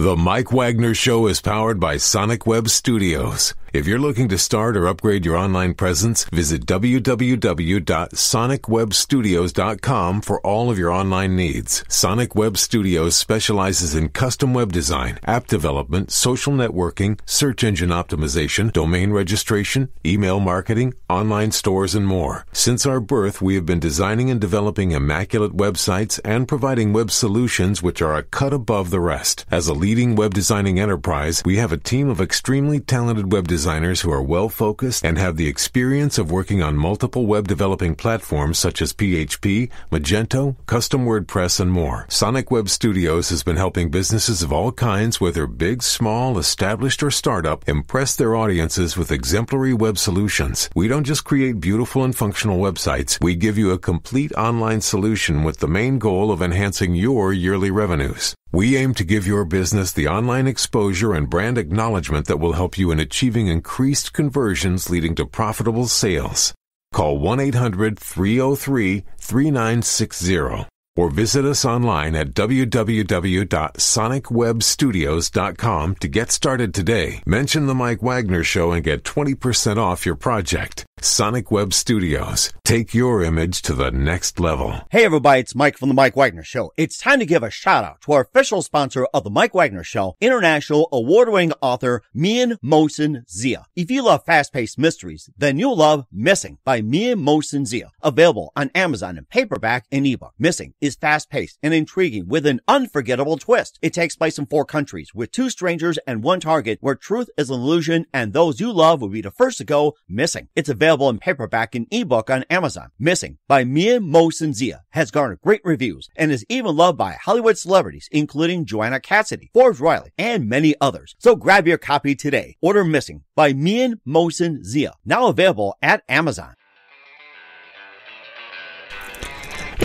The Mike Wagner Show is powered by Sonic Web Studios. If you're looking to start or upgrade your online presence, visit www.sonicwebstudios.com for all of your online needs. Sonic Web Studios specializes in custom web design, app development, social networking, search engine optimization, domain registration, email marketing, online stores, and more. Since our birth, we have been designing and developing immaculate websites and providing web solutions which are a cut above the rest. As a leading web designing enterprise, we have a team of extremely talented web designers designers who are well focused and have the experience of working on multiple web developing platforms such as PHP, Magento, custom WordPress, and more. Sonic Web Studios has been helping businesses of all kinds, whether big, small, established, or startup, impress their audiences with exemplary web solutions. We don't just create beautiful and functional websites, we give you a complete online solution with the main goal of enhancing your yearly revenues. We aim to give your business the online exposure and brand acknowledgement that will help you in achieving increased conversions leading to profitable sales. Call 1-800-303-3960 or visit us online at www.sonicwebstudios.com to get started today. Mention the Mike Wagner Show and get 20% off your project. Sonic Web Studios. Take your image to the next level. Hey everybody, it's Mike from the Mike Wagner Show. It's time to give a shout out to our official sponsor of the Mike Wagner Show, international award-winning author Mian Mohsen Zia. If you love fast-paced mysteries, then you'll love Missing by Mian Mohsen Zia. Available on Amazon in paperback and ebook. Missing is fast-paced and intriguing with an unforgettable twist. It takes place in four countries with two strangers and one target where truth is an illusion and those you love will be the first to go missing. It's available in paperback and ebook on Amazon. Missing by Mia Zia has garnered great reviews and is even loved by Hollywood celebrities, including Joanna Cassidy, Forbes Riley, and many others. So grab your copy today. Order Missing by Mian Mohsen Zia, now available at Amazon.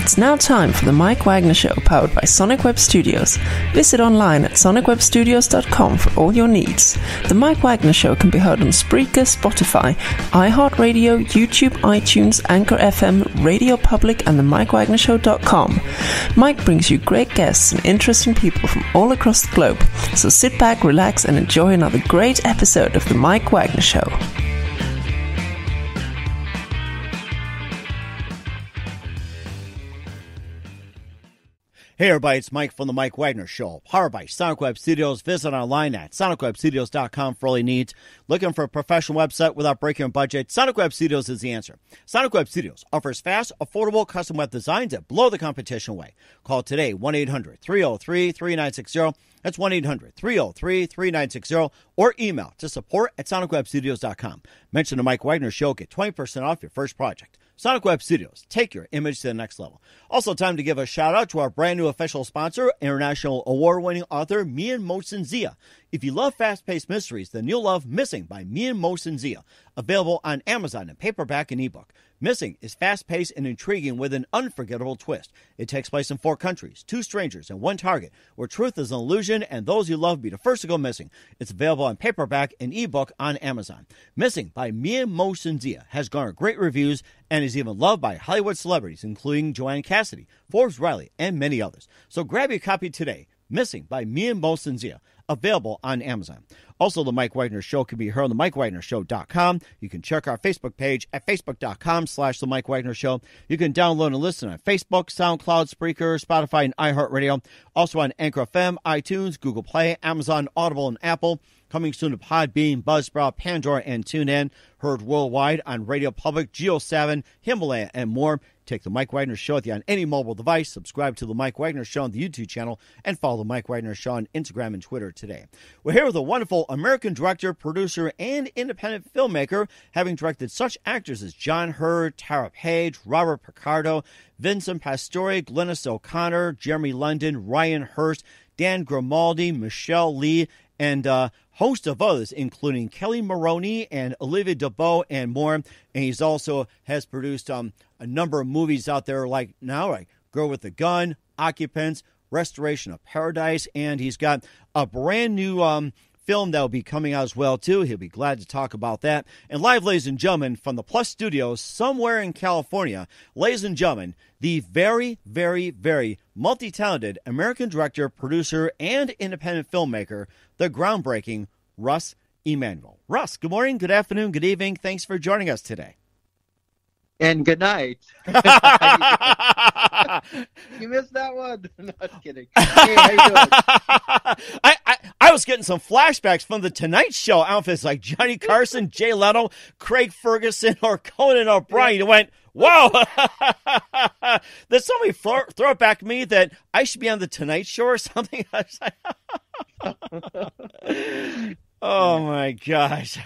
It's now time for the Mike Wagner Show, powered by Sonic Web Studios. Visit online at sonicwebstudios.com for all your needs. The Mike Wagner Show can be heard on Spreaker, Spotify, iHeartRadio, YouTube, iTunes, Anchor FM, Radio Public, and the MikeWagnerShow.com. Mike brings you great guests and interesting people from all across the globe. So sit back, relax, and enjoy another great episode of the Mike Wagner Show. Hey everybody, it's Mike from the Mike Wagner Show, powered by Sonic Web Studios. Visit online at sonicwebstudios.com for all your needs. Looking for a professional website without breaking your budget? Sonic Web Studios is the answer. Sonic Web Studios offers fast, affordable custom web designs that blow the competition away. Call today 1-800-303-3960. That's 1-800-303-3960 or email to support at sonicwebstudios.com. Mention the Mike Wagner Show, get 20% off your first project. Sonic Web Studios, take your image to the next level. Also, time to give a shout out to our brand new official sponsor, international award winning author Mian Mohsen Zia. If you love fast paced mysteries, then you'll love Missing by Mian Mohsen Zia, available on Amazon in paperback and ebook. Missing is fast paced and intriguing with an unforgettable twist. It takes place in four countries, two strangers, and one target, where truth is an illusion and those you love be the first to go missing. It's available on paperback and ebook on Amazon. Missing by Mia Mohsen Zia has garnered great reviews and is even loved by Hollywood celebrities, including Joanna Cassidy, Forbes Riley, and many others. So grab your copy today. Missing by Mia Mohsen Zia available on Amazon. Also, the Mike Wagner Show can be heard on the MikeWagnerShow.com. You can check our Facebook page at Facebook.com slash The Mike Wagner Show. You can download and listen on Facebook, SoundCloud, Spreaker, Spotify, and iHeartRadio. Also on Anchor FM, iTunes, Google Play, Amazon, Audible, and Apple. Coming soon to Podbean, Buzzsprout, Pandora, and TuneIn. Heard worldwide on Radio Public, Geo7, Himalaya, and more. Take the Mike Wagner Show with you on any mobile device. Subscribe to the Mike Wagner Show on the YouTube channel and follow the Mike Wagner Show on Instagram and Twitter today. We're here with a wonderful American director, producer, and independent filmmaker, having directed such actors as John Heard, Tara Page, Robert Picardo, Vincent Pastore, Glynis O'Connor, Jeremy London, Ryan Hurst, Dan Grimaldi, Michelle Lee, and uh, host of others, including Kelli Maroney and Olivia d'Abo and more. And he's also has produced um, a number of movies out there like now, like Girl with the Gun, Occupants, Restoration of Paradise, and he's got a brand new um, film that will be coming out as well too. He'll be glad to talk about that. And live, ladies and gentlemen, from the Plus Studios somewhere in California, ladies and gentlemen, the very, very, very multi-talented American director, producer, and independent filmmaker, the groundbreaking Russ Emanuel. Russ, good morning, good afternoon, good evening. Thanks for joining us today. And good night. you missed that one. Not kidding. Hey, how you doing? I, I, I was getting some flashbacks from the Tonight Show outfits like Johnny Carson, Jay Leno, Craig Ferguson, or Conan O'Brien. You went, wow. Did somebody throw, throw it back to me that I should be on the Tonight Show or something? I was like, oh my gosh.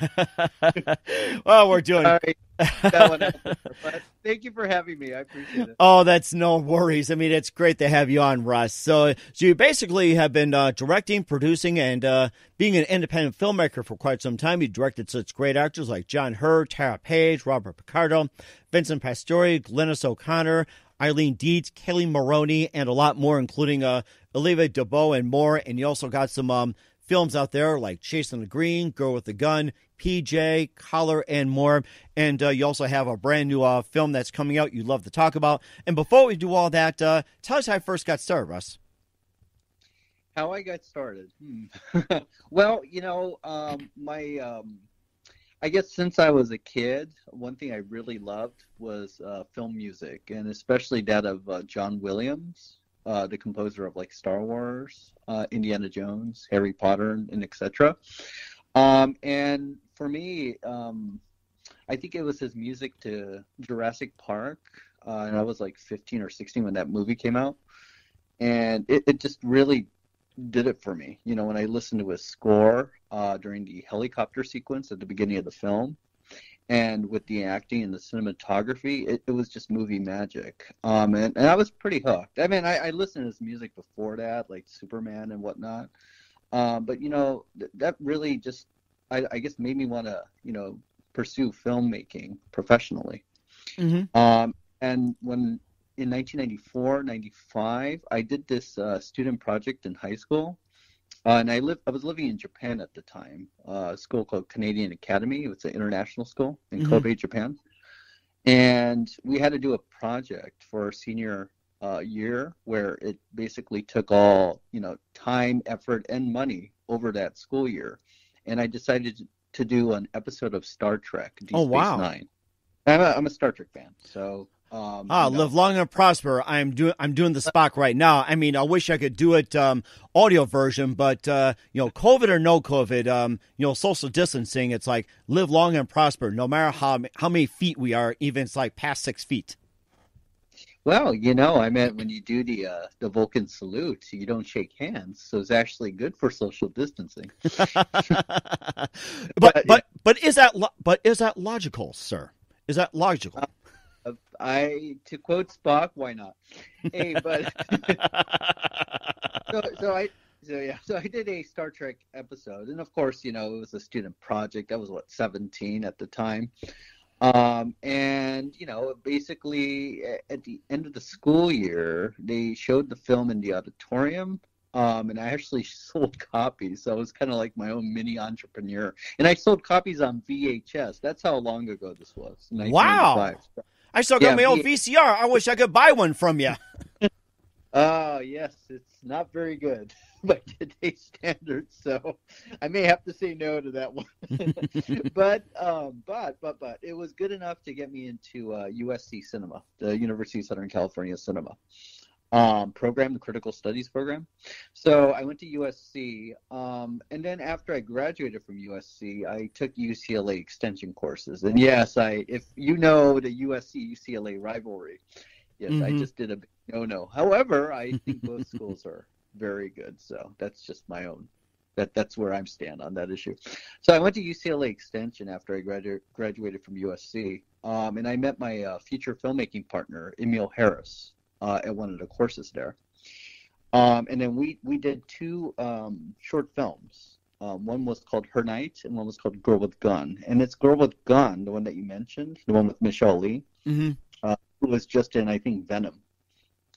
well, we're doing. Sorry. That one out there, but thank you for having me. I appreciate it. Oh, that's no worries. I mean, it's great to have you on, Russ. So, so you basically have been uh, directing, producing, and uh, being an independent filmmaker for quite some time. You directed such great actors like John Heard, Tara Page, Robert Picardo, Vincent Pastore, Glynis O'Connor, Eileen Dietz, Kelli Maroney, and a lot more, including uh, Olivia d'Abo and more. And you also got some um, films out there like Chasing the Green, Girl with the Gun, PJ, Collar, and more. And uh, you also have a brand new uh, film that's coming out you'd love to talk about. And before we do all that, uh, tell us how I first got started, Russ. How I got started. Hmm. well, you know, um, my, um, I guess since I was a kid, one thing I really loved was uh, film music, and especially that of uh, John Williams. Uh, the composer of like Star Wars, uh, Indiana Jones, Harry Potter, and, etc. Um, and for me, um, I think it was his music to Jurassic Park, uh, and I was like 15 or 16 when that movie came out, and it, it just really did it for me. You know, when I listened to his score uh, during the helicopter sequence at the beginning of the film, and with the acting and the cinematography, it, it was just movie magic. Um, and, and I was pretty hooked. I mean, I, I listened to his music before that, like Superman and whatnot. Um, but you know, th- that really just, I, I guess, made me want to, you know, pursue filmmaking professionally. Mm-hmm. Um, and when in 1994, 95, I did this uh, student project in high school. Uh, and I lived, I was living in Japan at the time, uh, a school called Canadian Academy. It's an international school in Mhm. Kobe, Japan. And we had to do a project for our senior uh, year where it basically took all, you know, time, effort, and money over that school year. And I decided to do an episode of Star Trek, Deep Oh, Space wow. Nine. I'm a, I'm a Star Trek fan, so um, Ah, you know. live long and prosper. I'm doing I'm doing the Spock right now. I mean, I wish I could do it um, audio version, but uh, you know, COVID or no COVID, um, you know, social distancing. It's like live long and prosper, no matter how how many feet we are. Even it's like past six feet. Well, you know, I meant when you do the uh, the Vulcan salute, you don't shake hands, so it's actually good for social distancing. but But- but but is that lo- but is that logical, sir? Is that logical? Uh, I to quote Spock, why not? Hey, but so, so I so yeah, so I did a Star Trek episode, and of course, you know, it was a student project. I was what seventeen at the time, um, and you know, basically at the end of the school year, they showed the film in the auditorium. Um, and I actually sold copies, so I was kind of like my own mini entrepreneur. And I sold copies on VHS. That's how long ago this was. Wow. 1995. I still got Yeah, my old VCR. I wish I could buy one from you. Oh, yes, it's not very good by today's standards, so I may have to say no to that one. but, um, but, but, but, it was good enough to get me into uh, USC Cinema, the University of Southern California Cinema um, program, the Critical Studies program. So I went to USC, um, and then after I graduated from USC, I took UCLA extension courses. And yes, I, if you know the USC UCLA rivalry, yes, I Mhm. just did a no-no. However, I think both schools are very good, so that's just my own. That that's where I'm stand on that issue. So I went to UCLA Extension after I gradu- graduated from USC, um, and I met my uh, future filmmaking partner Emil Harris uh, at one of the courses there. Um, and then we we did two um, short films. Um, one was called Her Night, and one was called Girl with Gun. And it's Girl with Gun, the one that you mentioned, the one with Michelle Lee, hmm who was just in I think Venom.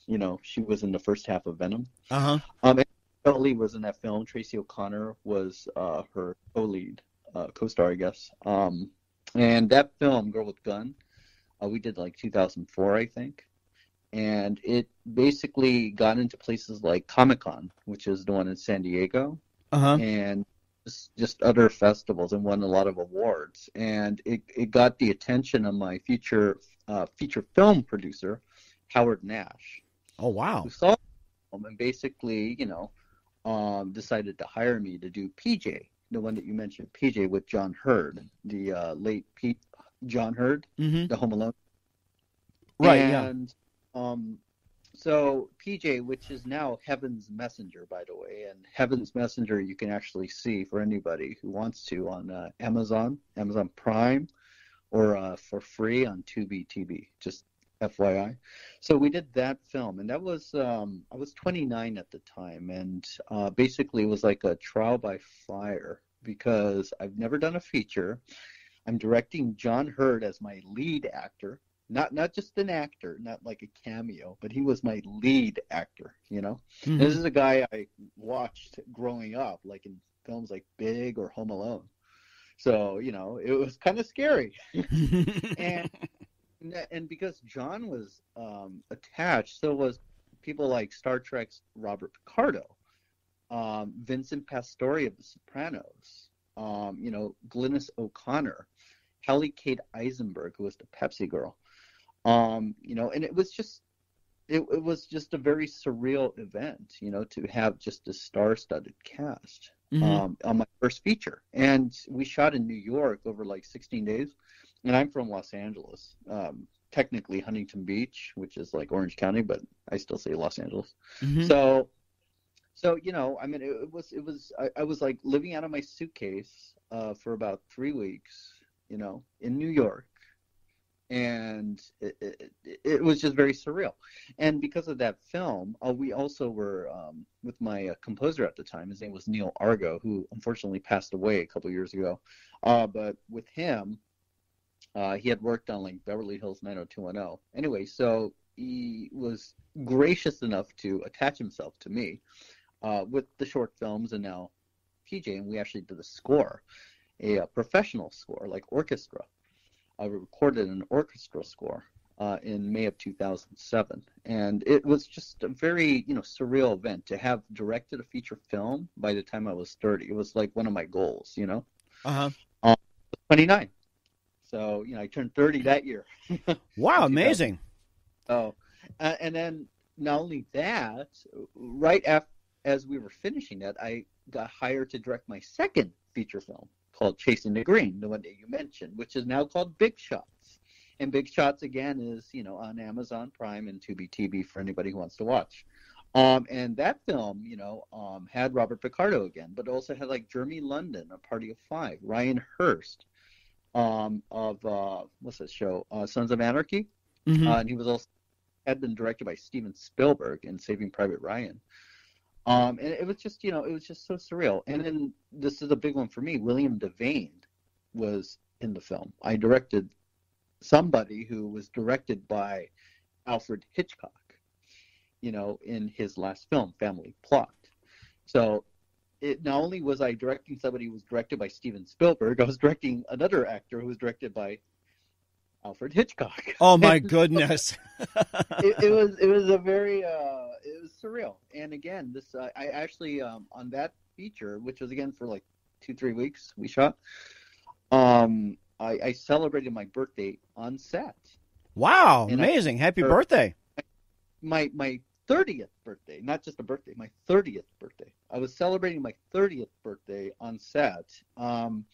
You know, she was in the first half of Venom. Uh huh. Um, Jolie was in that film. Tracy O'Connor was uh, her co-lead, uh, co-star, I guess. Um, and that film, Girl with Gun, uh, we did like 2004, I think. And it basically got into places like Comic Con, which is the one in San Diego, Uh-huh. and just, just other festivals, and won a lot of awards. And it, it got the attention of my future uh, feature film producer, Howard Nash Oh wow. who saw film and basically, you know, um, decided to hire me to do PJ, the one that you mentioned, PJ with John Heard, the uh, late Pete John Heard, Mm-hmm. the Home Alone. Right. Yeah. Um, so PJ, which is now Heaven's Messenger, by the way, and Heaven's Messenger you can actually see for anybody who wants to on uh, Amazon, Amazon Prime, or uh, for free on Tubi TV. Just FYI. So we did that film, and that was um, I was 29 at the time, and uh, basically it was like a trial by fire because I've never done a feature. I'm directing John Heard as my lead actor, not not just an actor, not like a cameo, but he was my lead actor. You know, Mhm. this is a guy I watched growing up, like in films like Big or Home Alone. So you know, it was kind of scary and and because John was um, attached, so was people like Star Trek's Robert Picardo, um, Vincent Pastore of The Sopranos, um, you know Glynis O'Connor, Hallie Kate Eisenberg, who was the Pepsi girl, um, you know, and it was just. It, it was just a very surreal event, you know, to have just a star-studded cast Mhm. um, on my first feature. And we shot in New York over like 16 days. And I'm from Los Angeles, um, technically Huntington Beach, which is like Orange County, but I still say Los Angeles. Mhm. So, so you know, I mean, it, it was it was I, I was like living out of my suitcase uh, for about three weeks, you know, in New York, and it, it, it- was just very surreal. And because of that film, uh, we also were um, with my uh, composer at the time. His name was Neil Argo, who unfortunately passed away a couple years ago. Uh, but with him, uh, he had worked on like Beverly Hills 90210. Anyway, so he was gracious enough to attach himself to me uh, with the short films and now PJ, and we actually did a score, a, uh professional score, like orchestra. I recorded an orchestra score uh, in May of 2007, and it was just a very you know surreal event to have directed a feature film by the time I was 30. It was like one of my goals, you know. Uh-huh. 29. So you know I turned 30 that year. Wow, amazing. Oh, uh, and then not only that, right after as we were finishing that, I got hired to direct my second feature film called Chasing the Green, the one that you mentioned, which is now called Big Shots. And Big Shots again is you know on Amazon Prime and Tubi TV for anybody who wants to watch. Um, and that film, you know, um, had Robert Picardo again, but also had like Jeremy London, A Party of Five, Ryan Hurst, um, of uh, what's that show, uh, Sons of Anarchy, Mhm. uh, and he was also had been directed by Steven Spielberg in Saving Private Ryan. Um, and it was just, you know, it was just so surreal. And then this is a big one for me. William Devane was in the film. I directed somebody who was directed by Alfred Hitchcock, you know, in his last film, Family Plot. So it not only was I directing somebody who was directed by Steven Spielberg, I was directing another actor who was directed by Alfred Hitchcock. Oh my goodness. it, it was it was a very uh it was surreal and again this uh, i actually um on that feature which was again for like two three weeks we shot um i i celebrated my birthday on set wow, And I- amazing. Happy er, birthday. my my 30th birthday not just a birthday my 30th birthday i was celebrating my 30th birthday on set um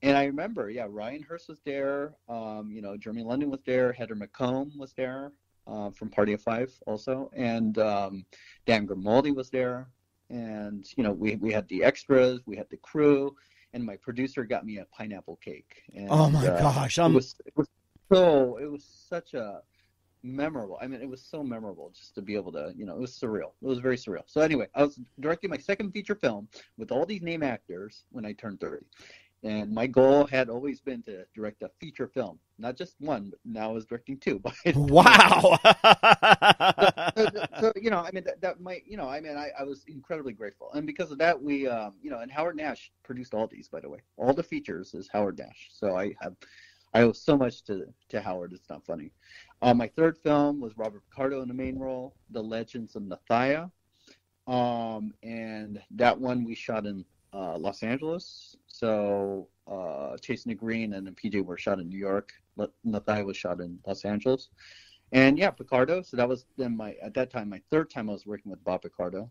and I remember, yeah, Ryan Hurst was there. Um, you know, Jeremy London was there. Heather McComb was there uh, from Party of Five also, and um, Dan Grimaldi was there. And you know, we we had the extras, we had the crew, and my producer got me a pineapple cake. And, Oh my uh, gosh. I'm was it was so it was such a memorable. I mean, it was so memorable just to be able to, you know, it was surreal. It was very surreal. So anyway, I was directing my second feature film with all these name actors when I turned 30. And my goal had always been to direct a feature film, not just one, but now I was directing two. wow. so, so, you know, I mean, that, that might, you know, I mean, I, I was incredibly grateful. And because of that, we, um, you know, and Howard Nash produced all these, by the way. All the features is Howard Nash. So I have, I owe so much to, to Howard. It's not funny. Uh, my third film was Robert Picardo in the main role, The Legends of Nethiah. Um, and that one we shot in uh, Los Angeles. So uh, Chasing the Green and PJ were shot in New York. Nethiah was shot in Los Angeles. And yeah, Picardo. So that was then my at that time my third time I was working with Bob Picardo.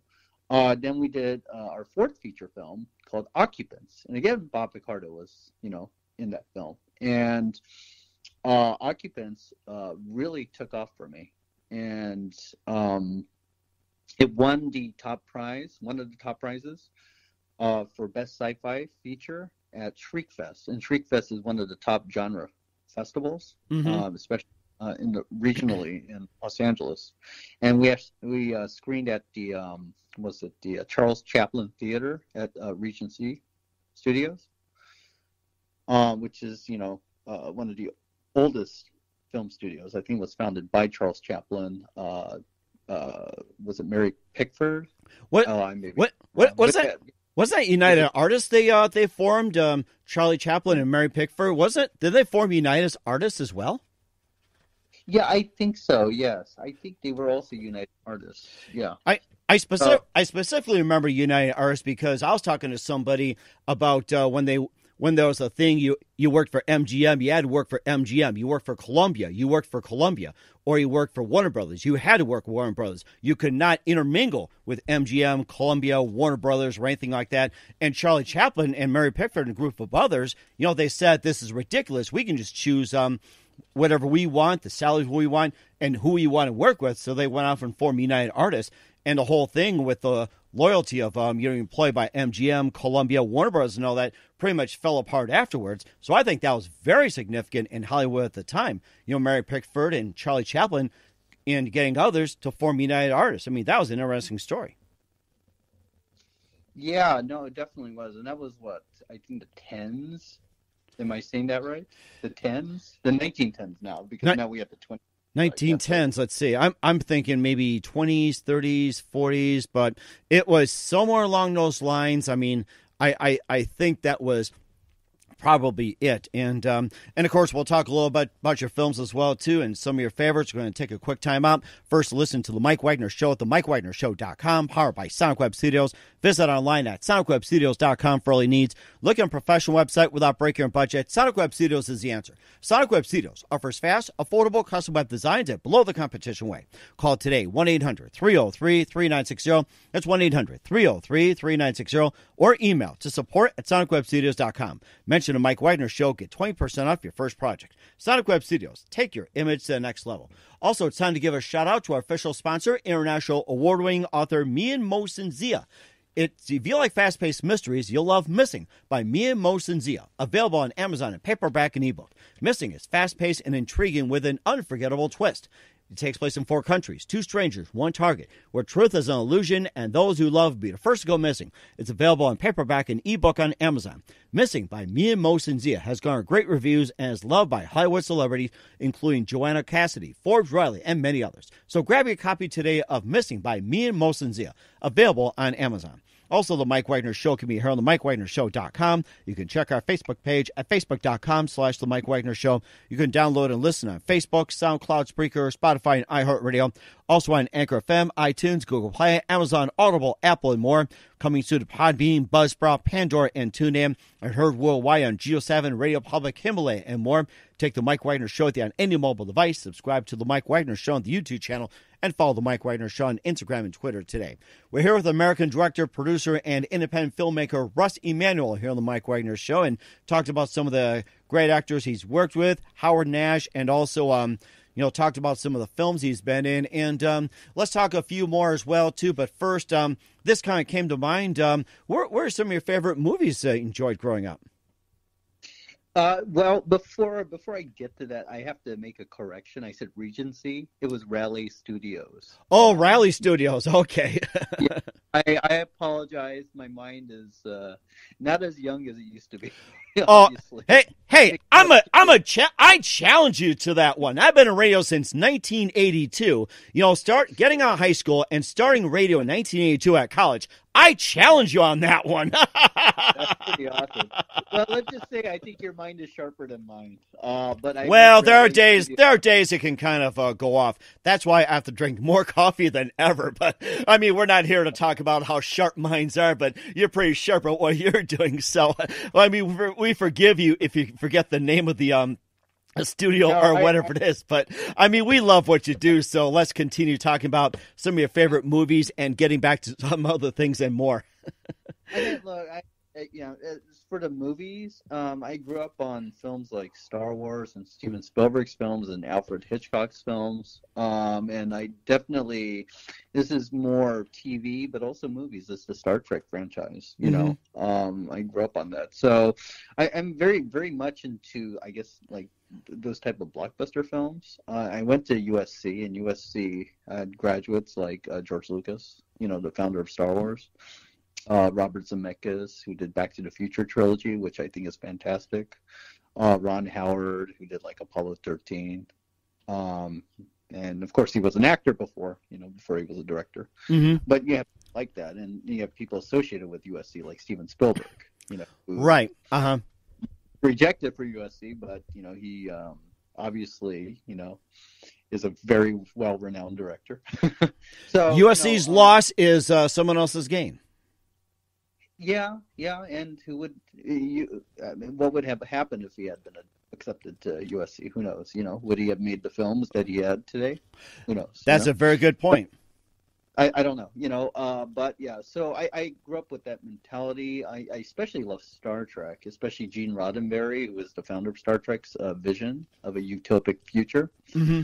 Uh, then we did uh, our fourth feature film called Occupants, and again Bob Picardo was you know in that film. And uh, Occupants uh, really took off for me, and um, it won the top prize, one of the top prizes uh, for best sci-fi feature at Shriekfest, and Shriekfest is one of the top genre festivals, mm-hmm. um, especially uh, in the regionally in Los Angeles, and we have, we uh, screened at the um, was it the uh, Charles Chaplin Theater at uh, Regency Studios, um, which is you know uh, one of the oldest film studios. I think it was founded by Charles Chaplin. Uh, was it Mary Pickford? What? Oh, what? What? What's that? Was that United Artists they uh, they formed? Um, Charlie Chaplin and Mary Pickford. Was it? Did they form United Artists as well? Yeah, I think so. Yes, I think they were also United Artists. Yeah. I I specific, uh, I specifically remember United Artists because I was talking to somebody about uh, when they when there was a thing you you worked for MGM, you had to work for MGM. You worked for Columbia, you worked for Columbia, or you worked for Warner Brothers. You had to work Warner Brothers. You could not intermingle with MGM, Columbia, Warner Brothers, or anything like that. And Charlie Chaplin and Mary Pickford and a group of others, you know, they said this is ridiculous. We can just choose um, whatever we want, the salaries we want, and who we want to work with. So they went off and formed United Artists and the whole thing with the loyalty of um, you know employed by MGM, Columbia, Warner Bros. and all that pretty much fell apart afterwards. So I think that was very significant in Hollywood at the time. You know, Mary Pickford and Charlie Chaplin and getting others to form United Artists. I mean, that was an interesting story. Yeah, no, it definitely was, and that was what I think the tens. Am I saying that right? The tens, the nineteen tens now, because now we have the twenty. 1910s. Let's see. I'm I'm thinking maybe 20s, 30s, 40s, but it was somewhere along those lines. I mean, I I, I think that was probably it. And um, and of course, we'll talk a little bit about your films as well too, and some of your favorites. We're going to take a quick time out. First, listen to the Mike Wagner Show at the MikeWagnerShow.com, powered by Sonic Web Studios. Visit online at SonicWebStudios.com for all your needs. Look at a professional website without breaking your budget. Sonic Web Studios is the answer. Sonic Web Studios offers fast, affordable custom web designs at below the competition way. Call today 1 800 303 3960. That's 1 800 303 3960 or email to support at SonicWebStudios.com. Mention the Mike Wagner Show. Get 20% off your first project. Sonic Web Studios. Take your image to the next level. Also, it's time to give a shout out to our official sponsor, international award winning author Mian Mohsen Zia. It's, if you like fast paced mysteries, you'll love Missing by Mian Mohsen Zia, available on Amazon in paperback and ebook. Missing is fast paced and intriguing with an unforgettable twist. It takes place in four countries, two strangers, one target, where truth is an illusion and those who love be the first to go missing. It's available in paperback and ebook on Amazon. Missing by Mia Mohsen Zia has garnered great reviews and is loved by Hollywood celebrities, including Joanna Cassidy, Forbes Riley, and many others. So grab your copy today of Missing by Mia Mohsen Zia, available on Amazon. Also, the Mike Wagner Show can be heard on the MikeWagnerShow.com. You can check our Facebook page at Facebook.com slash The Mike Wagner Show. You can download and listen on Facebook, SoundCloud, Spreaker, Spotify, and iHeartRadio. Also on Anchor FM, iTunes, Google Play, Amazon, Audible, Apple, and more. Coming soon to Podbean, Buzzsprout, Pandora, and TuneIn. And heard worldwide on Geo7, Radio Public, Himalaya, and more. Take the Mike Wagner Show with you on any mobile device. Subscribe to the Mike Wagner Show on the YouTube channel and follow the Mike Wagner Show on Instagram and Twitter today. We're here with American director, producer, and independent filmmaker Russ Emanuel here on the Mike Wagner Show and talked about some of the great actors he's worked with, Howard Nash, and also um, you know, talked about some of the films he's been in, and um, let's talk a few more as well too. But first, um, this kind of came to mind. Um, where, where are some of your favorite movies uh, you enjoyed growing up? Uh, well, before before I get to that, I have to make a correction. I said Regency. It was Raleigh Studios. Oh, Raleigh Studios. Okay. yeah, I, I apologize. My mind is uh, not as young as it used to be. Oh, hey, hey! I'm a, I'm a, cha- I challenge you to that one. I've been in radio since 1982. You know, start getting out of high school and starting radio in 1982 at college. I challenge you on that one. That's pretty awesome. Well, let's just say I think your mind is sharper than mine. Uh, but I well, there are days there are days it can kind of uh, go off. That's why I have to drink more coffee than ever. But I mean, we're not here to talk about how sharp minds are, but you're pretty sharp at what you're doing. So, I mean, we forgive you if you forget the name of the um a studio no, or whatever I, I, it is. But I mean, we love what you do. So let's continue talking about some of your favorite movies and getting back to some other things and more. I mean, look, I, you know, for the movies, um, I grew up on films like Star Wars and Steven Spielberg's films and Alfred Hitchcock's films. Um, and I definitely, this is more TV, but also movies. It's the Star Trek franchise, you mm-hmm. know. Um, I grew up on that. So I, am very, very much into, I guess, like those type of blockbuster films. Uh, I went to USC, and USC had graduates like uh, George Lucas, you know, the founder of Star Wars uh, Robert Zemeckis, who did Back to the Future trilogy, which I think is fantastic. Uh, Ron Howard, who did like Apollo 13. Um, and of course, he was an actor before, you know, before he was a director. Mm-hmm. But you have like that, and you have people associated with USC, like Steven Spielberg, you know, right? Uh huh. Rejected for USC, but you know, he um, obviously, you know, is a very well-renowned director. so USC's you know, um, loss is uh, someone else's gain. Yeah, yeah, and who would you? I mean, what would have happened if he had been accepted to USC? Who knows? You know, would he have made the films that he had today? Who knows? That's you know? a very good point. I, I don't know, you know, uh, but yeah. So I, I grew up with that mentality. I, I especially love Star Trek, especially Gene Roddenberry, who was the founder of Star Trek's uh, vision of a utopic future. Mm-hmm.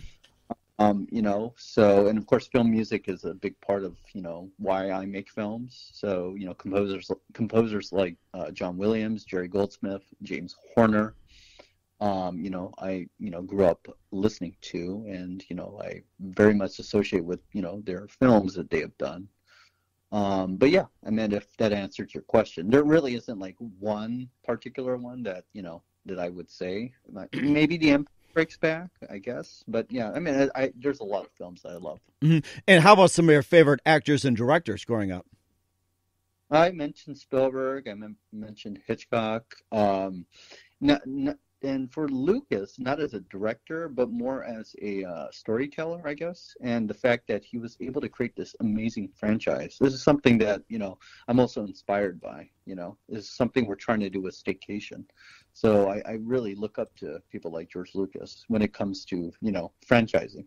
Um, you know, so and of course, film music is a big part of you know why I make films. So you know, composers composers like uh, John Williams, Jerry Goldsmith, James Horner. Um, you know, I you know grew up listening to, and you know, I very much associate with you know their films that they have done. Um, but yeah, I mean, if that answers your question, there really isn't like one particular one that you know that I would say. Maybe the Strikes Back, I guess. But yeah, I mean, I, I, there's a lot of films that I love. Mm-hmm. And how about some of your favorite actors and directors growing up? I mentioned Spielberg. I mentioned Hitchcock. Um, not, not, and for Lucas, not as a director, but more as a uh, storyteller, I guess. And the fact that he was able to create this amazing franchise. This is something that you know I'm also inspired by. You know, this is something we're trying to do with Staycation. So I, I really look up to people like George Lucas when it comes to you know franchising.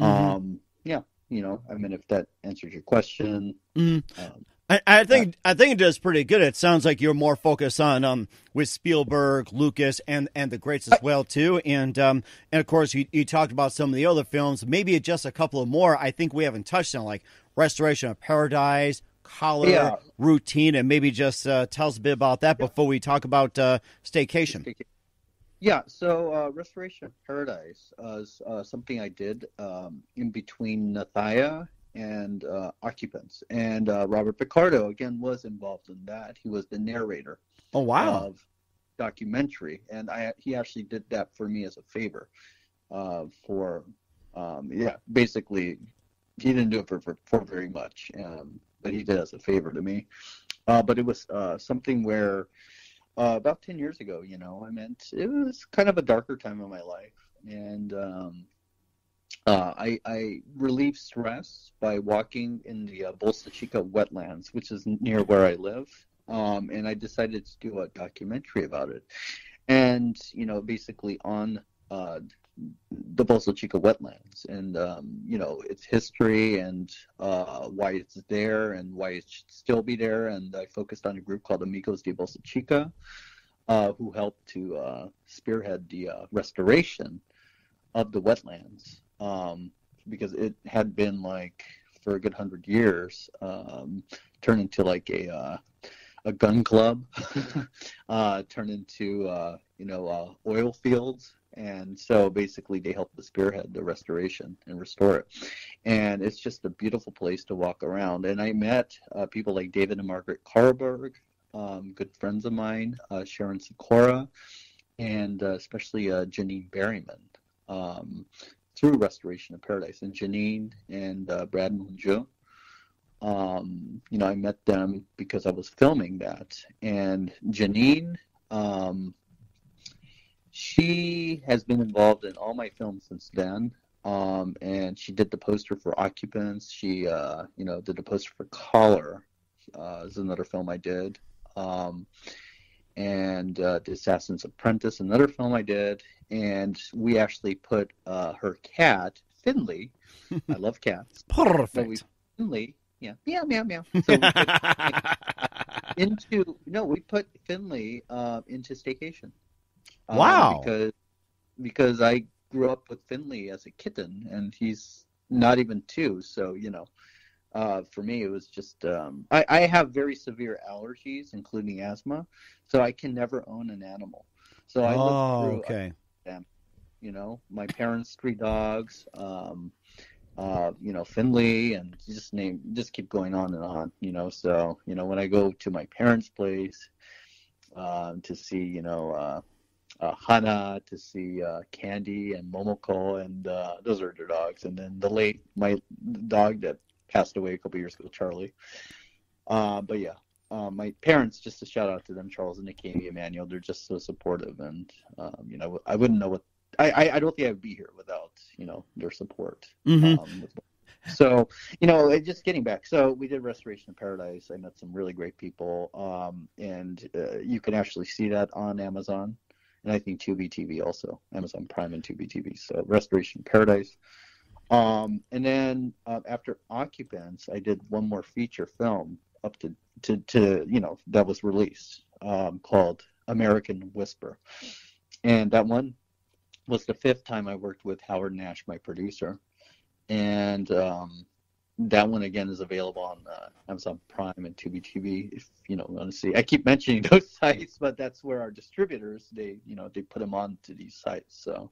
Mm-hmm. Um, yeah, you know, I mean, if that answers your question. Mm-hmm. Um, I, I, think uh, I think it does pretty good. It sounds like you're more focused on um with Spielberg, Lucas, and and the greats as well too. And um and of course you, you talked about some of the other films. Maybe just a couple of more. I think we haven't touched on like Restoration of Paradise, Collar, yeah. Routine, and maybe just uh, tell us a bit about that before we talk about uh, Staycation. Yeah, so uh, Restoration of Paradise is uh, something I did um, in between Nethiah and uh, occupants. And uh, Robert Picardo again was involved in that. He was the narrator. Oh wow! Of documentary, and I he actually did that for me as a favor. Uh, for um, yeah, basically, he didn't do it for for, for very much, um, but he did as a favor to me. Uh, but it was uh, something where. Uh, about 10 years ago, you know, I meant it was kind of a darker time of my life. And um, uh, I, I relieve stress by walking in the uh, Bolsa Chica wetlands, which is near where I live. Um, and I decided to do a documentary about it. And, you know, basically on uh, the Bolsa Chica wetlands and, um, you know, its history and uh, why it's there and why it should still be there. And I focused on a group called Amigos de Bolsa Chica, uh, who helped to uh, spearhead the uh, restoration of the wetlands um, because it had been like for a good hundred years um, turned into like a uh, a gun club uh, turned into uh, you know uh, oil fields, and so basically they helped to spearhead the restoration and restore it. And it's just a beautiful place to walk around. And I met uh, people like David and Margaret Carberg, um, good friends of mine, uh, Sharon Sikora, and especially Janine Berryman. Um, through Restoration of Paradise, and Janine and Brad Munjo um, you know, I met them because I was filming that. And Janine, um, she has been involved in all my films since then. Um, and she did the poster for Occupants. She, uh, you know, did the poster for Collar. Uh, is another film I did. Um, and uh, The Assassin's Apprentice, another film I did. And we actually put uh, her cat, Finley. I love cats. Perfect. we, Finley yeah, meow, meow, meow. So into no, we put Finley uh, into staycation. Um, wow. Because because I grew up with Finley as a kitten, and he's not even two. So you know, uh, for me, it was just um, I, I have very severe allergies, including asthma, so I can never own an animal. So I oh, through okay. them. You know, my parents' three dogs. Um, uh, you know, Finley, and just name, just keep going on and on, you know. So, you know, when I go to my parents' place uh, to see, you know, uh, uh, Hana, to see uh, Candy and Momoko, and uh, those are their dogs. And then the late, my dog that passed away a couple years ago, Charlie. Uh, but yeah, uh, my parents, just a shout out to them, Charles and Nikki Emmanuel, they're just so supportive. And, um, you know, I wouldn't know what I, I, don't think I'd be here without you know their support. Mm-hmm. Um, so you know, just getting back. So we did Restoration of Paradise. I met some really great people, um, and uh, you can actually see that on Amazon, and I think Tubi TV also, Amazon Prime and Tubi TV. So Restoration of Paradise. Um, and then uh, after Occupants, I did one more feature film up to to, to you know that was released um, called American Wisper, and that one was the fifth time I worked with Howard Nash, my producer, and um, that one again is available on uh, Amazon Prime and Tubi TV. If you know see, I keep mentioning those sites, but that's where our distributors they you know they put them on to these sites. So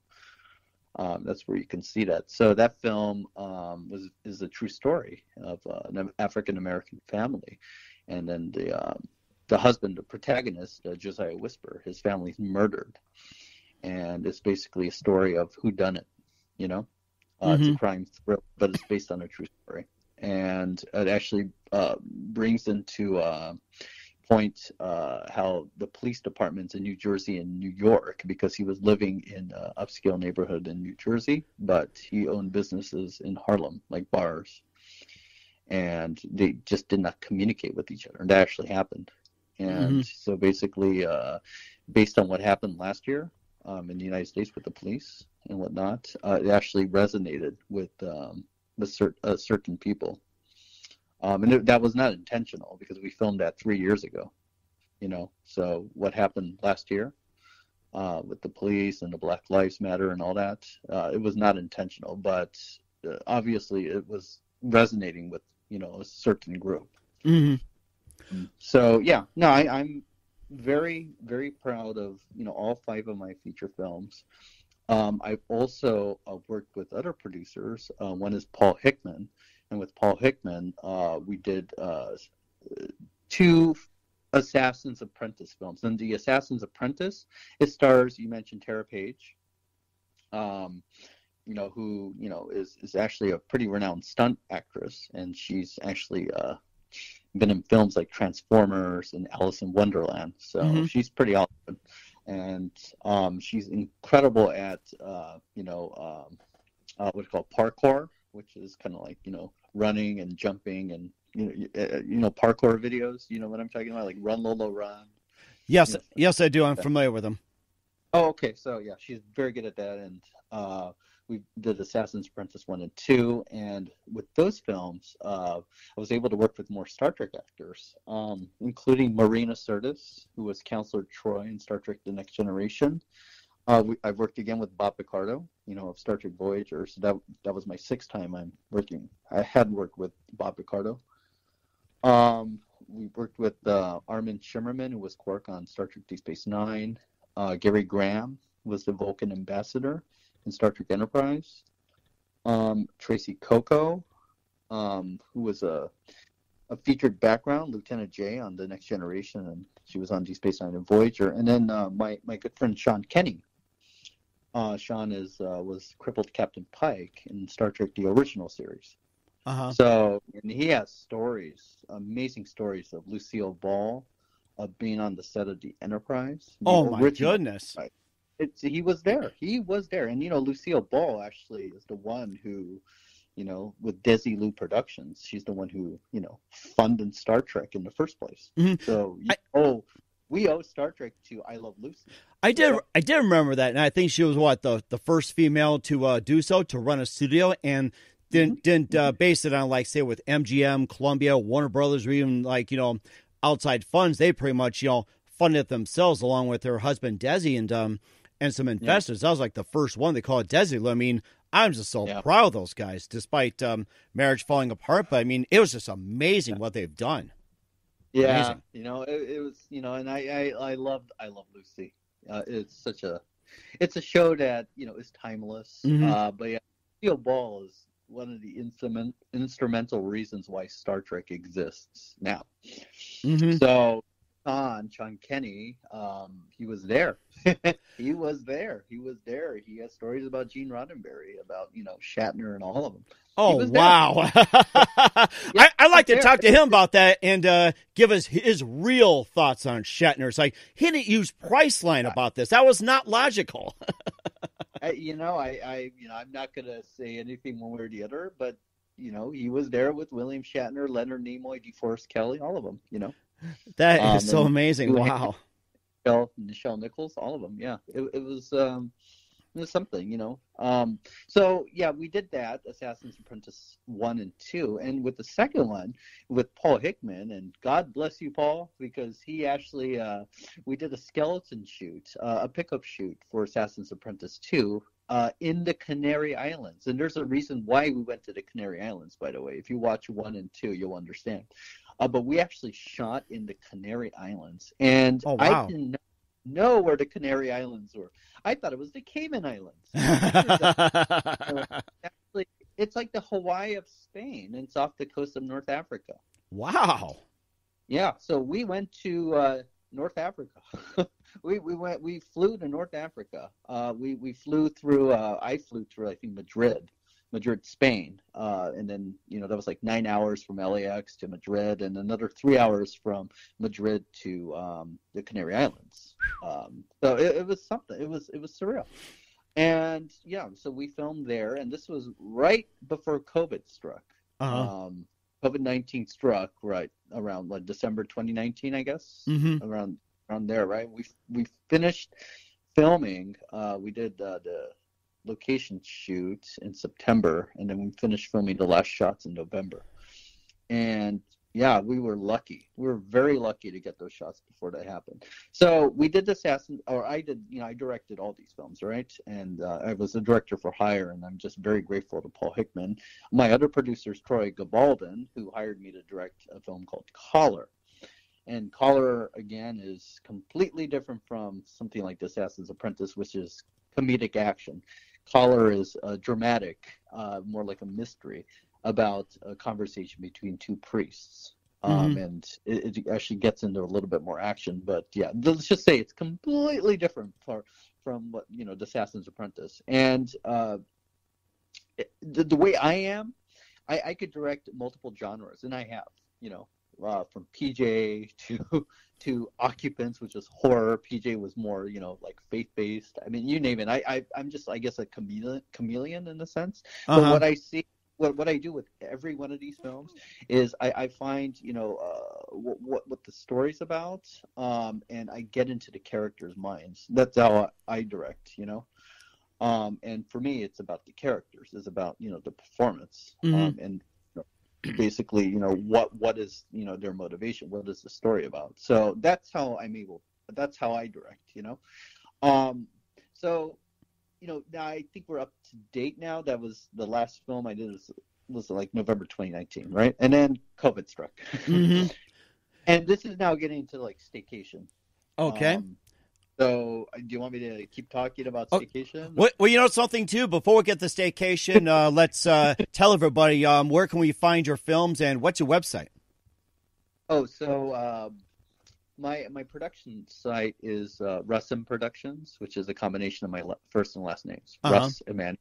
um, that's where you can see that. So that film um, was is a true story of uh, an African American family, and then the um, the husband, the protagonist, uh, Josiah Wisper, his family's murdered and it's basically a story of who done it. You know, uh, mm-hmm. it's a mm-hmm. crime thriller, but it's based on a true story, and it actually uh, brings into uh, point uh, how the police departments in New Jersey and New York, because he was living in an upscale neighborhood in New Jersey, but he owned businesses in Harlem, like bars, and they just did not communicate with each other. And that actually happened. And mm-hmm. so basically, uh, based on what happened last year, um, in the United States with the police and whatnot, uh, it actually resonated with um, with cert- uh, certain people, um, and it, that was not intentional because we filmed that three years ago. You know, so what happened last year uh, with the police and the Black Lives Matter and all that, uh, it was not intentional, but uh, obviously it was resonating with you know a certain group. Mm-hmm. So yeah, no, I, I'm very very proud of you know all five of my feature films. Um, I've also uh, worked with other producers. Uh, one is Paul Hickman, and with Paul Hickman, uh, we did uh, two Assassin's Apprentice films. And the Assassin's Apprentice, it stars you mentioned Tara Page, um, you know who you know is is actually a pretty renowned stunt actress, and she's actually uh, been in films like Transformers and Alice in Wonderland. So mm-hmm. she's pretty awesome, and um, she's incredible at uh, you know um, uh, what's called parkour, which is kind of like you know running and jumping and you know you, uh, know parkour videos. You know what I'm talking about, like Run Lola Run. Yes, you know, yes, I do. I'm familiar with them. Oh, okay. So yeah, she's very good at that, and uh, we did Assassin's Apprentice one and two, and with those films, uh, I was able to work with more Star Trek actors, um, including Marina Sirtis, who was Counselor Troi in Star Trek: The Next Generation. Uh, we, I've worked again with Bob Picardo, you know, of Star Trek Voyager. So that that was my sixth time I'm working. I had worked with Bob Picardo. Um, we worked with uh, Armin Shimerman, who was Quark on Star Trek Deep Space Nine. Uh, Gary Graham was the Vulcan ambassador in Star Trek Enterprise. Um, Tracee Cocco, um, who was a, a featured background, Lieutenant Jae on The Next Generation, and she was on Deep Space Nine and Voyager. And then uh, my, my good friend Sean Kenney. Uh, Sean is uh, was crippled Captain Pike in Star Trek: The Original Series. Uh-huh. So, and he has stories, amazing stories of Lucille Ball, of being on the set of the Enterprise. the Oh my goodness. Enterprise. It's he was there. He was there, and you know Lucille Ball actually is the one who, you know, with Desi Desilu Productions, she's the one who you know funded Star Trek in the first place. Mhm. So you I- owe we owe Star Trek to I Love Lucy. I did. Yeah. I did remember that, and I think she was what the the first female to uh, do so to run a studio, and didn't didn't uh, base it on like say with MGM, Columbia, Warner Brothers, or even like you know outside funds. They pretty much you know funded it themselves along with her husband Desi and um and some investors. That was like the first one. They call it Desi. I mean, I'm just so Yeah. proud of those guys, despite um, marriage falling apart. But I mean, it was just amazing what they've done. Yeah, Amazing. you know, it, it was, you know, and I, I, I loved, I love Lucy. Uh, it's such a, it's a show that you know is timeless. Mhm. Uh, but yeah, Lucille Ball is one of the instrument, instrumental reasons why Star Trek exists now. Mm-hmm. So, Sean, Sean Kenney, um, he was there. he was there. He was there. He has stories about Gene Roddenberry, about you know Shatner and all of them. Oh wow! I, I'd like to there. talk to him about that and uh, give us his real thoughts on Shatner. It's like he didn't use Priceline about this. That was not logical. I, you know, I, I, you know, I'm not gonna say anything one way or the other, but you know, he was there with William Shatner, Leonard Nimoy, DeForest Kelley, all of them. You know, That is Um, so amazing. Wow. Michelle, Nichelle Nichols, all of them. Yeah, it, it was, um, it was something. You know, um, so yeah, we did that, Assassin's Apprentice one and two, and with the second one with Paul Hickman, and God bless you, Paul, because he actually, uh, we did a skeleton shoot, uh, a pickup shoot for Assassin's Apprentice two, uh, in the Canary Islands. And there's a reason why we went to the Canary Islands, by the way. If you watch one and two, you'll understand. Uh, but we actually shot in the Canary Islands. And Oh, wow. I didn't know where the Canary Islands were. I thought it was the Cayman Islands. Actually, it's like the Hawaii of Spain. and It's off the coast of North Africa. wow. Yeah, so we went to uh, North Africa. we we went we flew to North Africa. Uh, we we flew through. Uh, I flew through I think Madrid, Madrid, Spain, uh, and then you know that was like nine hours from LAX to Madrid, and another three hours from Madrid to um, the Canary Islands. Um, so it, it was something. It was it was surreal. And yeah, so we filmed there, and this was right before COVID struck Uh-huh. um, COVID nineteen struck right around like December 2019, I guess, Mhm. around around there, right? We we finished filming. Uh, we did uh, the location shoot in September, and then we finished filming the last shots in November. And yeah, we were lucky. We were very lucky to get those shots before that happened. So we did Assassin, or I did, you know, I directed all these films, right? And uh, I was a director for hire, and I'm just very grateful to Paul Hickman. My other producer is Troy Gabaldon, who hired me to direct a film called Collar. And Collar, again, is completely different from something like Assassin's Apprentice, which is comedic action. Collar is uh, dramatic, uh, more like a mystery about a conversation between two priests. Um, And it, it actually gets into a little bit more action, but yeah, let's just say it's completely different for, from what you know, The Assassin's Apprentice. And uh, it- the, the way I am, I, I could direct multiple genres, and I have, you know, uh, from PJ to to Occupants, which is horror. PJ was more, you know, like faith based. I mean, you name it. I, I I'm just, I guess, a chameleon, chameleon in a sense. But Uh-huh. what I see, what what I do with every one of these films is I, I find, you know, uh, what, what what the story's about, um, and I get into the characters' minds. That's how I, I direct, you know. Um, and for me, it's about the characters. It's about you know the performance, Mhm. um, and basically, you know what what is you know their motivation. What is the story about? So that's how I'm able. That's how I direct. You know. Um, so, you know, now I think we're up to date now. That was the last film I did was, was like November 2019, right? And then COVID struck. Mhm. and this is now getting to like staycation. Okay. Um, so, uh, do you want me to keep talking about Oh, staycation? Well, well, you know something too. Before we get to staycation, uh, let's uh, tell everybody um, where can we find your films and what's your website? Oh, so um, my my production site is uh, Russem Productions, which is a combination of my le- first and last names, Uh-huh. Russ and Man.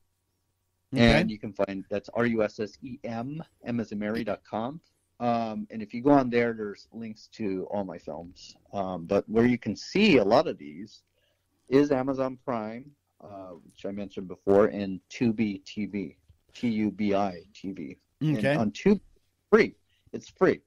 Okay. And you can find that's R U S S E M M as in Mary dot com. Um, and if you go on there, there's links to all my films. Um, but where you can see a lot of these is Amazon Prime, uh, which I mentioned before, and Tubi TV, T U B I TV. Okay. And on Tubi, free. It's free.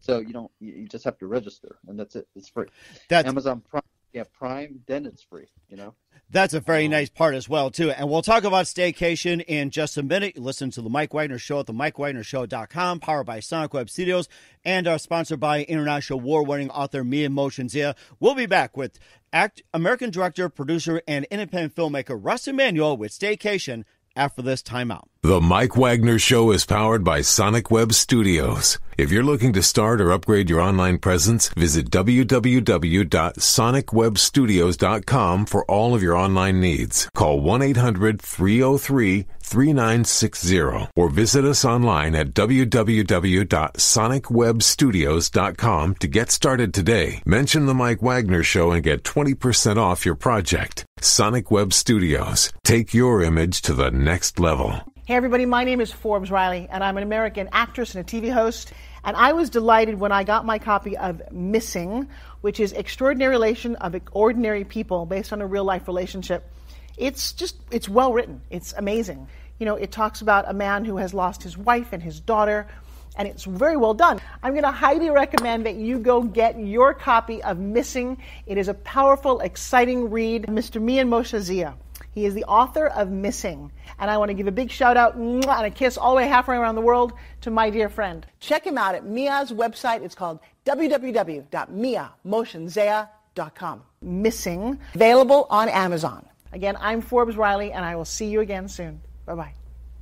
So you don't. You you just have to register, and that's it. It's free. That's Amazon Prime. Yeah, Prime. Then it's free. You know. That's a very um, nice part as well, too. And we'll talk about staycation in just a minute. You listen to the Mike Wagner Show at the MikeWagnerShow.com, powered by Sonic Web Studios, and are sponsored by international award-winning author Mia Motionzia. We'll be back with act American director, producer, and independent filmmaker Russ Emanuel with Staycation after this timeout. The Mike Wagner Show is powered by Sonic Web Studios. If you're looking to start or upgrade your online presence, visit www.sonicwebstudios.com for all of your online needs. Call 1-800-303-3960 or visit us online at www.sonicwebstudios.com to get started today. Mention the Mike Wagner Show and get 20% off your project. Sonic Web Studios. Take your image to the next level. Hey, everybody, my name is Forbes Riley, and I'm an American actress and a TV host. And I was delighted when I got my copy of Missing, which is Extraordinary Relation of Ordinary People based on a real life relationship. It's just, it's well written. It's amazing. You know, it talks about a man who has lost his wife and his daughter, and it's very well done. I'm going to highly recommend that you go get your copy of Missing. It is a powerful, exciting read. Mr. Mian Mohsin Zia. He is the author of Missing. And I want to give a big shout out and a kiss all the way halfway around the world to my dear friend. Check him out at Mia's website. It's called www.miamotionzea.com. Missing, available on Amazon. Again, I'm Forbes Riley, and I will see you again soon. Bye bye.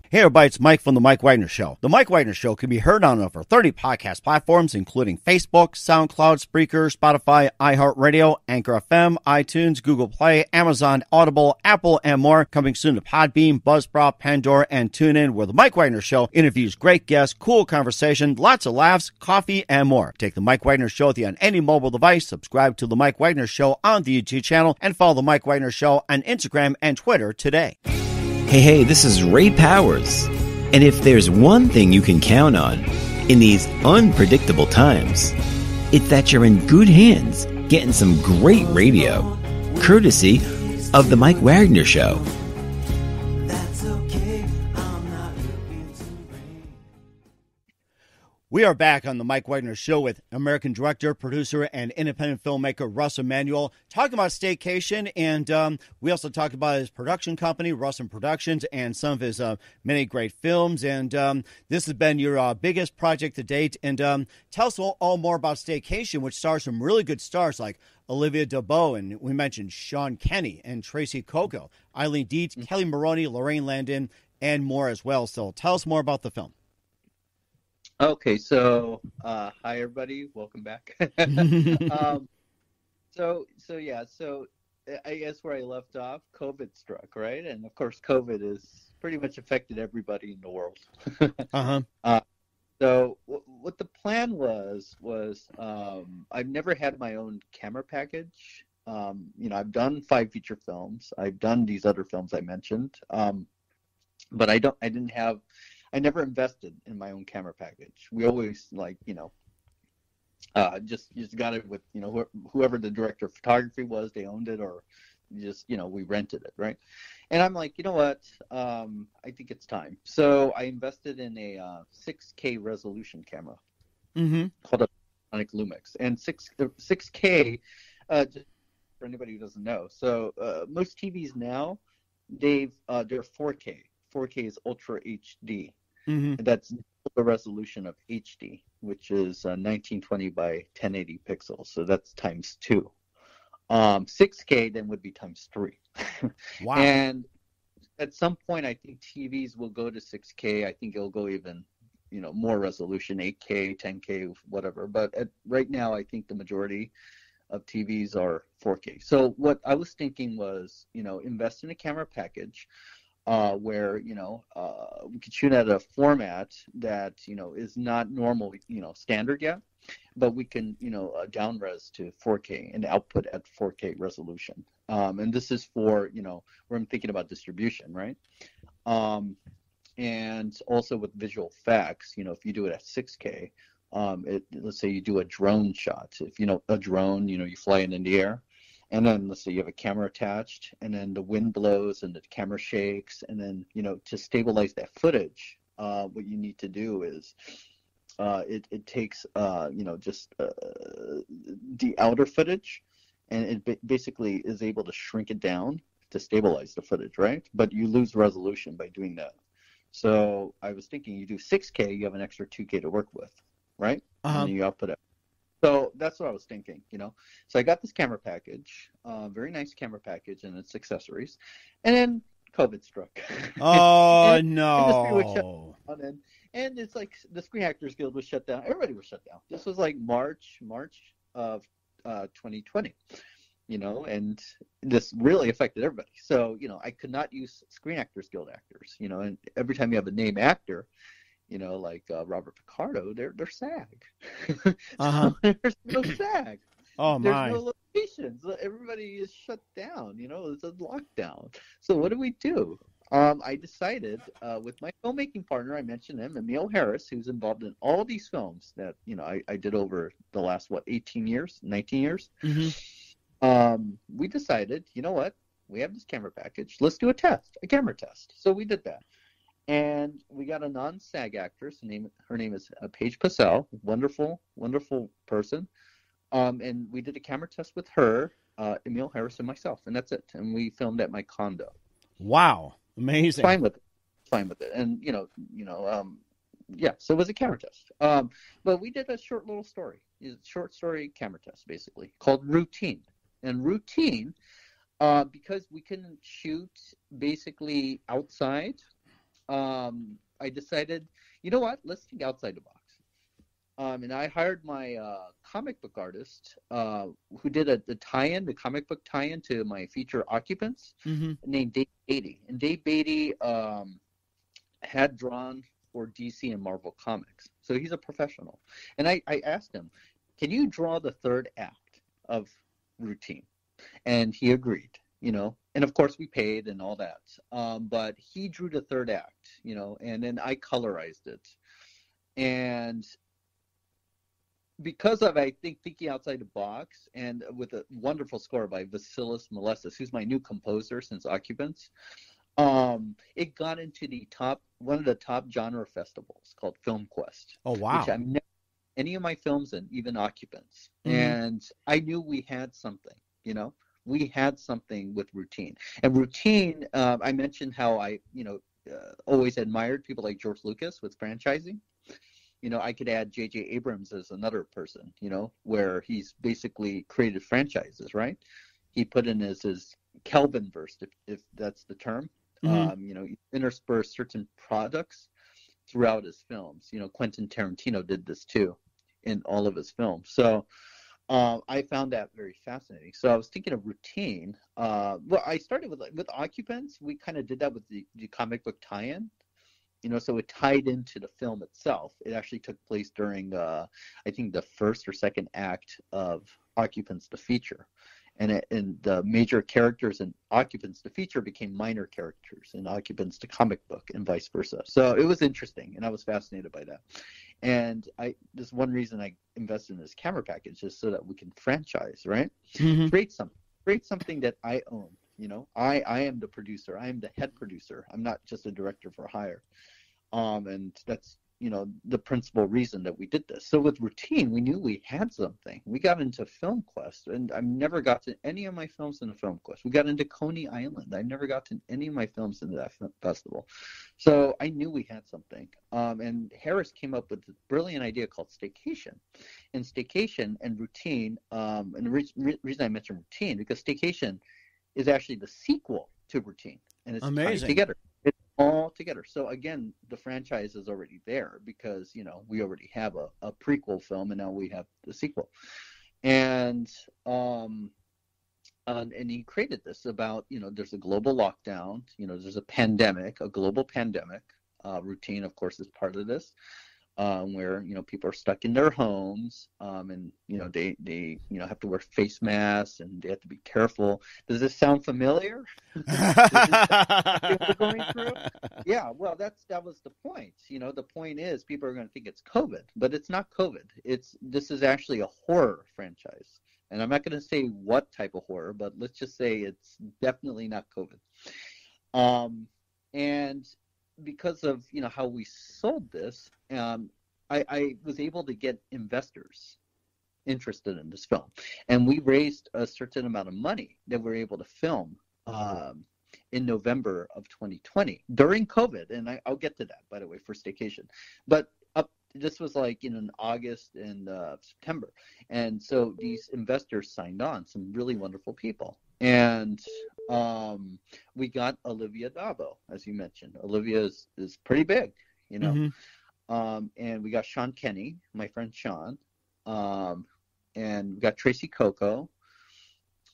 Hey everybody, it's Mike from The Mike Wagner Show. The Mike Wagner Show can be heard on over 30 podcast platforms, including Facebook, SoundCloud, Spreaker, Spotify, iHeartRadio, Anchor FM, iTunes, Google Play, Amazon, Audible, Apple, and more. Coming soon to Podbean, Buzzsprout, Pandora, and TuneIn, where The Mike Wagner Show interviews great guests, cool conversation, lots of laughs, coffee, and more. Take The Mike Wagner Show with you on any mobile device. Subscribe to The Mike Wagner Show on the YouTube channel, and follow The Mike Wagner Show on Instagram and Twitter today. Hey, hey, this is Ray Powers. And if there's one thing you can count on in these unpredictable times, it's that you're in good hands getting some great radio, courtesy of The Mike Wagner Show. We are back on the Mike Wagner Show with American director, producer, and independent filmmaker Russ Emanuel, talking about Staycation, and um, we also talked about his production company, Russell Productions, and some of his uh, many great films. And um, this has been your uh, biggest project to date. And um, tell us all, all more about Staycation, which stars some really good stars like Olivia d'Abo, and we mentioned Sean Kenney and Tracee Cocco, Eileen Dietz, Kelli Maroney, Laurene Landon, and more as well. So tell us more about the film. Okay, so uh, hi everybody, welcome back. um, so so yeah, so I guess where I left off, COVID struck, right? And of course, COVID has pretty much affected everybody in the world. Uh-huh. So w- what the plan was was um, I've never had my own camera package. Um, you know, I've done five feature films. I've done these other films I mentioned, um, but I don't. I didn't have. I never invested in my own camera package. We always like you know. Uh, just just got it with you know wh- whoever the director of photography was. They owned it, or just you know we rented it, right? And I'm like, you know what? Um, I think it's time. So I invested in a uh, 6K resolution camera Mm-hmm. called a Lumix, and six 6K. Uh, just for anybody who doesn't know, so uh, most TVs now, they've uh, they're 4K. 4K is Ultra HD. Mm-hmm. That's the resolution of HD, which is uh, 1920 by 1080 pixels. So that's times two. Um, 6K then would be times three. Wow. And at some point, I think TVs will go to 6K. I think it'll go even you know more resolution, 8K, 10K, whatever. But at, right now, I think the majority of TVs are 4K. So what I was thinking was, you know, invest in a camera package uh, where you know uh, we could shoot at a format that you know is not normal, you know, standard yet, but we can you know uh, down res to 4K and output at 4K resolution. Um, and this is for you know where I'm thinking about distribution, right? Um, and also with visual effects, you know, if you do it at 6K, um, it, let's say you do a drone shot. If you know a drone, you know, you fly it in the air, and then let's say you have a camera attached, and then the wind blows and the camera shakes, and then you know to stabilize that footage, uh, what you need to do is uh, it it takes uh, you know just uh, the outer footage, and it basically is able to shrink it down to stabilize the footage, right? But you lose resolution by doing that. So I was thinking, you do 6K, you have an extra 2K to work with right? Uh-huh. And you output it. So that's what I was thinking, you know. So I got this camera package, uh, very nice camera package and its accessories, and then COVID struck. Oh and, no! And, and it's like the Screen Actors Guild was shut down. Everybody was shut down. This was like March, March of uh, 2020, you know, and this really affected everybody. So you know, I could not use Screen Actors Guild actors, you know, and every time you have a name actor, you know, like uh, Robert Picardo, they're they're SAG. uh-huh. there's no SAG. Oh my! There's no locations. Everybody is shut down. You know, it's a lockdown. So what do we do? Um, I decided uh, with my filmmaking partner, I mentioned him, Emil Harris, who's involved in all these films that you know I, I did over the last what 18 years, 19 years. Mm-hmm. Um, we decided, you know what? We have this camera package. Let's do a test, a camera test. So we did that and we got a non-SAG actress. Her name, her name is uh, Paige Passell. Wonderful, wonderful person. Um, and we did a camera test with her, uh, Emil Harris, and myself, and that's it. And we filmed at my condo. Wow, amazing! Fine with it. Fine with it. And you know, you know, um, yeah. So it was a camera test. Um, but we did a short little story, a short story camera test, basically called Routine. And Routine, uh, because we couldn't shoot basically outside um, I decided, you know what? Let's think outside the box. Um, and I hired my uh, comic book artist uh, who did a, the tie-in, the comic book tie-in to my feature Occupants, mm-hmm. named Dave Beatty. And Dave Beatty um, had drawn for DC and Marvel Comics, so he's a professional. And I, I asked him, "Can you draw the third act of Routine?" And he agreed you know and of course we paid and all that. Um, but he drew the third act you know and then i colorized it. And because of i think thinking outside the box and with a wonderful score by vasilis Malestis, who's my new composer since occupants um, it got into the top one of the top genre festivals called film quest oh wow. which i've never any of my films in even occupants. Mm-hmm. and i knew we had something you know we had something with routine. And routine uh, i mentioned how i you know uh, always admired people like george lucas with franchising. You know i could add jj abrams as another person you know where he's basically created franchises right? He put in his his kelvin verse if, if that's the term. Mm-hmm. um, you know intersperse certain products throughout his films. You know quentin tarantino did this too in all of his films. So uh, I found that very fascinating. So I was thinking of routine. Uh, well, I started with with occupants. We kind of did that with the, the comic book tie-in. You know, so it tied into the film itself. It actually took place during, uh, I think, the first or second act of Occupants the feature, and it, and the major characters in Occupants the feature became minor characters in Occupants the comic book, and vice versa. So it was interesting, and I was fascinated by that. And I this one reason I invested in this camera package is so that we can franchise, right? Mm-hmm. Create something, create something that I own. You know, I I am the producer. I am the head producer. I'm not just a director for hire. Um, and that's you know the principal reason that we did this. So with routine, we knew we had something. We got into Film Quest, and i've never got to any of my films in the Film Quest. We got into Coney Island. I never got to any of my films in that festival. So I knew we had something. Um, and Harris came up with a brilliant idea called Staycation. And Staycation and routine, um, and the re- re- reason I mentioned routine because Staycation is actually the sequel to routine, and it's Amazing. tied together. All together. So again, the franchise is already there because you know we already have a, a prequel film and now we have the sequel, and um, and, and he created this about you know there's a global lockdown, you know there's a pandemic, a global pandemic. Uh, routine, of course, is part of this um, where you know people are stuck in their homes um, and you know they they you know have to wear face masks and they have to be careful. Does this sound familiar? going through? Yeah, well that's that was the point. You know the point is people are going to think it's COVID, but it's not COVID. It's this is actually a horror franchise. And I'm not going to say what type of horror, but let's just say it's definitely not COVID. Um, and because of you know how we sold this, um, I, I was able to get investors interested in this film, and we raised a certain amount of money that we are able to film um, in November of 2020 during COVID, and I, will get to that by the way for staycation. But up, this was like in August and uh, September, and so these investors signed on, some really wonderful people, and um, we got Olivia d'Abo, as you mentioned. Olivia is, is pretty big, you know. Mm-hmm. Um, and we got Sean Kenney, my friend Sean, um, and we got Tracee Cocco,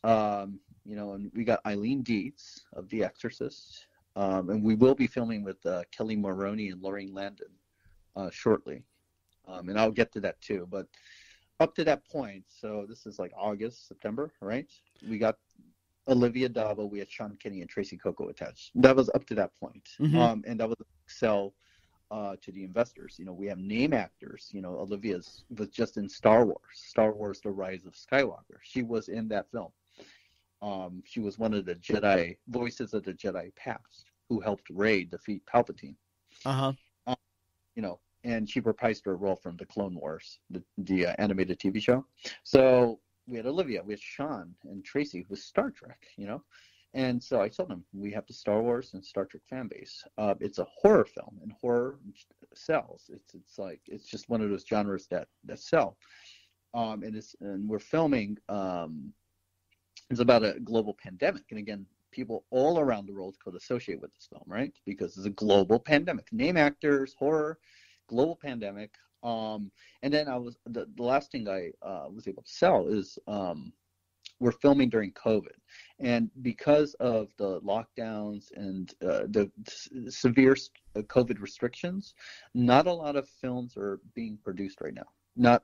um, you know, and we got Eileen Dietz of The Exorcist, um, and we will be filming with uh, Kelli Maroney and Laurene Landon uh, shortly, um, and I'll get to that too. But up to that point, so this is like August, September, right? We got Olivia d'Abo, we had Sean Kenney and Tracee Cocco attached. That was up to that point. Mm-hmm. Um, and that was sell uh, to the investors. You know, we have name actors. You know, Olivia's was just in Star Wars, Star Wars: The Rise of Skywalker. She was in that film. Um, she was one of the Jedi voices of the Jedi past who helped Rey defeat Palpatine. Uh-huh. Um, you know, and she reprised her role from the Clone Wars, the, the uh, animated TV show. So we had Olivia, we had Sean and Tracee, was Star Trek, you know. And so I told them we have the Star Wars and Star Trek fan base. Uh, it's a horror film, and horror sells. It's it's like it's just one of those genres that that sell. Um, and it's and we're filming. Um, it's about a global pandemic, and again, people all around the world could associate with this film, right? Because it's a global pandemic. Name actors, horror, global pandemic. Um, and then I was the, the last thing I uh, was able to sell is um, we're filming during COVID, and because of the lockdowns and uh, the severe uh, COVID restrictions, not a lot of films are being produced right now. Not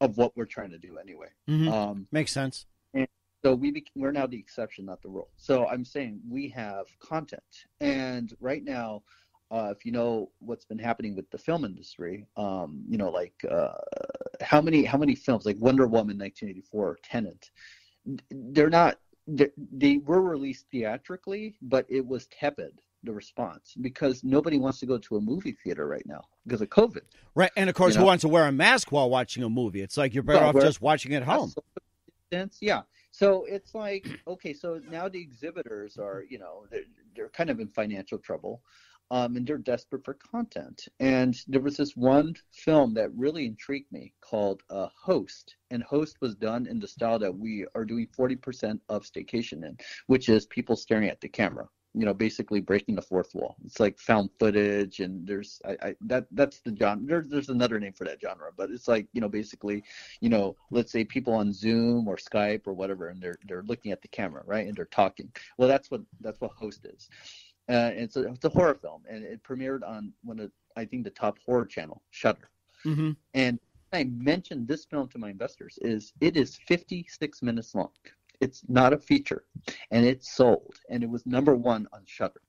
of what we're trying to do anyway. Mm-hmm. Um, Makes sense. so we we're now the exception, not the rule. So I'm saying we have content, and right now uh, if you know what's been happening with the film industry, um, you know, like uh, how many how many films like Wonder Woman 1984, Tenet, they're not they, they were released theatrically, but it was tepid the response because nobody wants to go to a movie theater right now because of COVID. Right, and of course, you know? who wants to wear a mask while watching a movie? It's like you're better well, off just watching at home. Yeah. So it's like okay, so now the exhibitors are, you know, they're, they're kind of in financial trouble um, and they're desperate for content. And there was this one film that really intrigued me called uh, Host, and Host was done in the style that we are doing 40% of Staycation in, which is people staring at the camera. You know, basically breaking the fourth wall. It's like found footage, and there's I, I that that's the genre. There's there's another name for that genre, but it's like you know basically, you know, let's say people on Zoom or Skype or whatever, and they're they're looking at the camera, right, and they're talking. Well, that's what that's what Host is uh, it's a it's a horror film, and it premiered on one of I think the top horror channel, Shudder. Mm-hmm. And I mentioned this film to my investors is it is 56 minutes long. It's not a feature, and it sold, and it was number one on Shudder.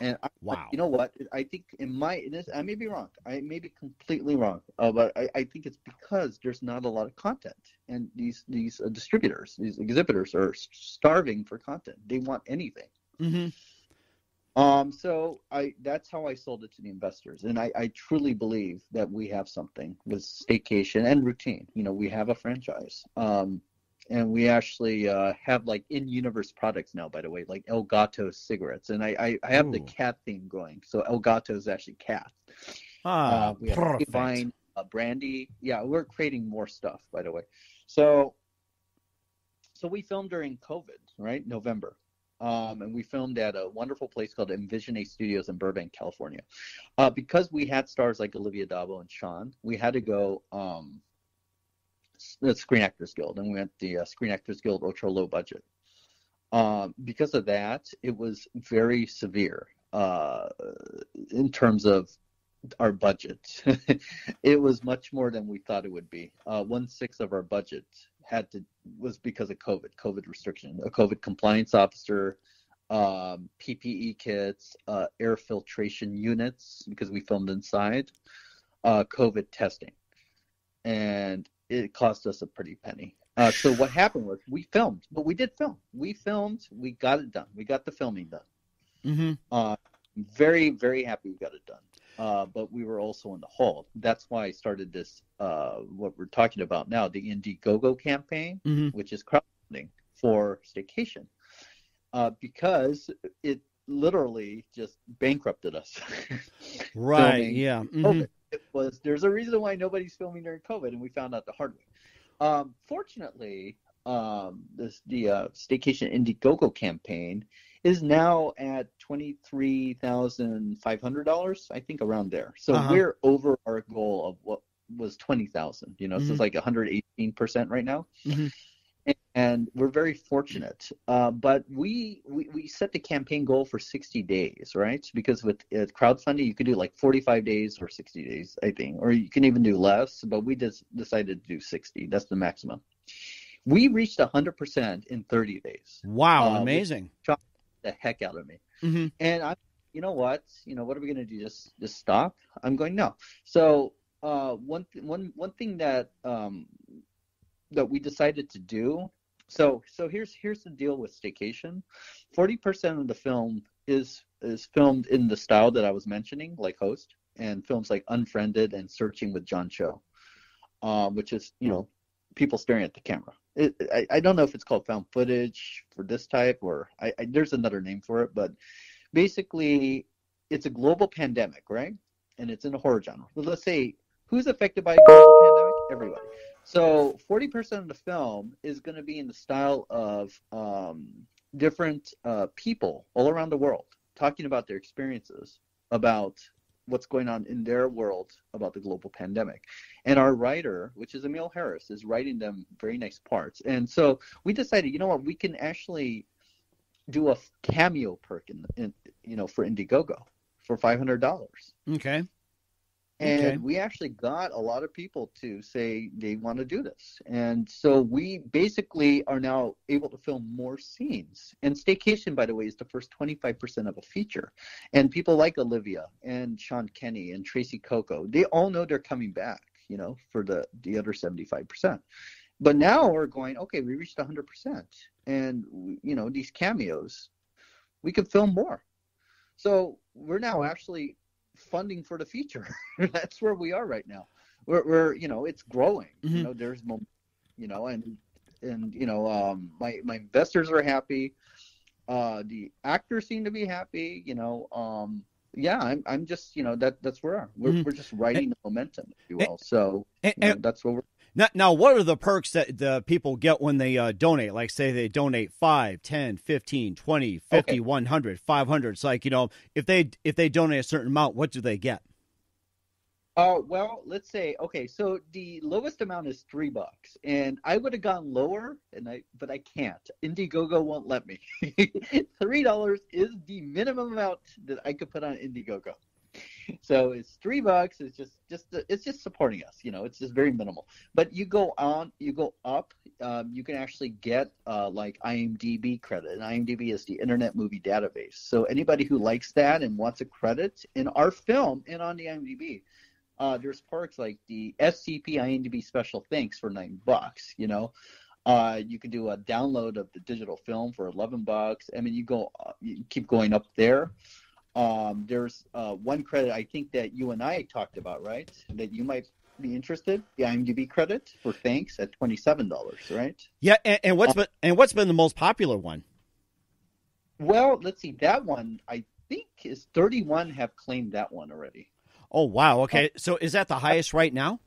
And I, wow, you know what? I think in my this, I may be wrong. I may be completely wrong, uh, but I, I, think it's because there's not a lot of content, and these these uh, distributors, these exhibitors, are starving for content. They want anything. Mm-hmm. Um, so I that's how I sold it to the investors, and I, I truly believe that we have something with staycation and routine. You know, we have a franchise, um, and we actually uh, have like in-universe products now. By the way, like Elgato cigarettes, and I I, I have Ooh. the cat theme going. So Elgato is actually cat. Ah, uh, we have perfect. Vine, uh, brandy. Yeah, we're creating more stuff. By the way, so so we filmed during COVID, right? November Um, and we filmed at a wonderful place called Envision A Studios in Burbank, California. Uh, because we had stars like Olivia d'Abo and Sean, we had to go um, the Screen Actors Guild, and we went the uh, Screen Actors Guild ultra low budget. Um, because of that, it was very severe uh, in terms of our budget. it was much more than we thought it would be. Uh, one sixth of our budget had to was because of COVID, COVID restriction, a COVID compliance officer, um, PPE kits, uh, air filtration units because we filmed inside, uh, COVID testing, and it cost us a pretty penny. Uh, so what happened was we filmed, but we did film. We filmed. We got it done. We got the filming done. Mm-hmm. Uh, very very happy we got it done. Uh, but we were also in the hole. That's why I started this. Uh, what we're talking about now, the Indiegogo campaign, Mm-hmm. which is crowdfunding for staycation, uh, because it literally just bankrupted us. Right. Yeah. mhm. It was there's a reason why nobody's filming during COVID, and we found out the hard way. Um, fortunately, um, this the uh, Staycation Indiegogo campaign is now at twenty three thousand five hundred dollars, I think, around there. So Uh-huh. we're over our goal of what was twenty thousand. You know, so Mhm. it's like one hundred eighteen percent right now. Mhm. And we're very fortunate, uh, but we, we we set the campaign goal for 60 days, right? Because with uh, crowdfunding, you could do like 45 days or 60 days, I think, or you can even do less. But we just decided to do 60. That's the maximum. We reached 100% in 30 days. Wow. Uh, amazing. The heck out of me. Mm-hmm. And I, you know what? You know what are we gonna do? Just just stop? I'm going no. So uh, one th- one one thing that um, that we decided to do. So so here's here's the deal with Staycation. Forty percent of the film is is filmed in the style that I was mentioning, like Host, and films like Unfriended and Searching with John Cho, um, which is you know people staring at the camera. It, I, I don't know if it's called found footage for this type or I, I, there's another name for it, but basically it's a global pandemic, right? And it's in a horror genre. But let's say who's affected by a global pandemic? Everybody. So 40% of the film is going to be in the style of um, different uh, people all around the world talking about their experiences about what's going on in their world about the global pandemic. And our writer, which is Emil Harris, is writing them very nice parts. And so we decided, you know what, we can actually do a cameo perk in, in you know for Indiegogo for five hundred dollars. Okay. And Okay. we actually got a lot of people to say they want to do this. And so we basically are now able to film more scenes. And Staycation, by the way, is the first 25% of a feature. And people like Olivia and Sean Kenney and Tracee Cocco, they all know they're coming back, you know, for the, the other 75%. But now we're going, okay, we reached 100%. And, you know, these cameos, we could film more. So we're now actually funding for the future. That's where we are right now. We're, we're you know, it's growing. Mhm. You know, there's, you know, and and you know, um, my my investors are happy. Uh, the actors seem to be happy. You know, um, yeah, I'm I'm just you know that that's where we are. We're Mhm. we're just riding the momentum, if you will. So And, you know, and that's what we're. Now, now, what are the perks that the people get when they uh, donate? Like, say they donate 5, 10, 15, 20, 50, Okay. 100, 500. It's like, you know, if they if they donate a certain amount, what do they get? Uh, well, let's say okay. So the lowest amount is three bucks, and I would have gone lower, and I but I can't. Indiegogo won't let me. three dollars is the minimum amount that I could put on Indiegogo. So it's three bucks. It's just just it's just supporting us. You know, it's just very minimal. But you go on, you go up. Um, you can actually get uh, like IMDb credit, and IMDb is the Internet Movie Database. So anybody who likes that and wants a credit in our film and on the IMDb, uh, there's perks like the SCP IMDb special thanks for nine bucks. You know, uh, you can do a download of the digital film for eleven bucks. I mean, you go, uh, you keep going up there. Um, there's uh, one credit I think that you and I talked about, right? That you might be interested. The IMDb credit for thanks at twenty seven dollars, right? Yeah, and, and what's been and what's been the most popular one? Well, let's see. That one I think is thirty one have claimed that one already. Oh wow, okay. So is that the highest right now?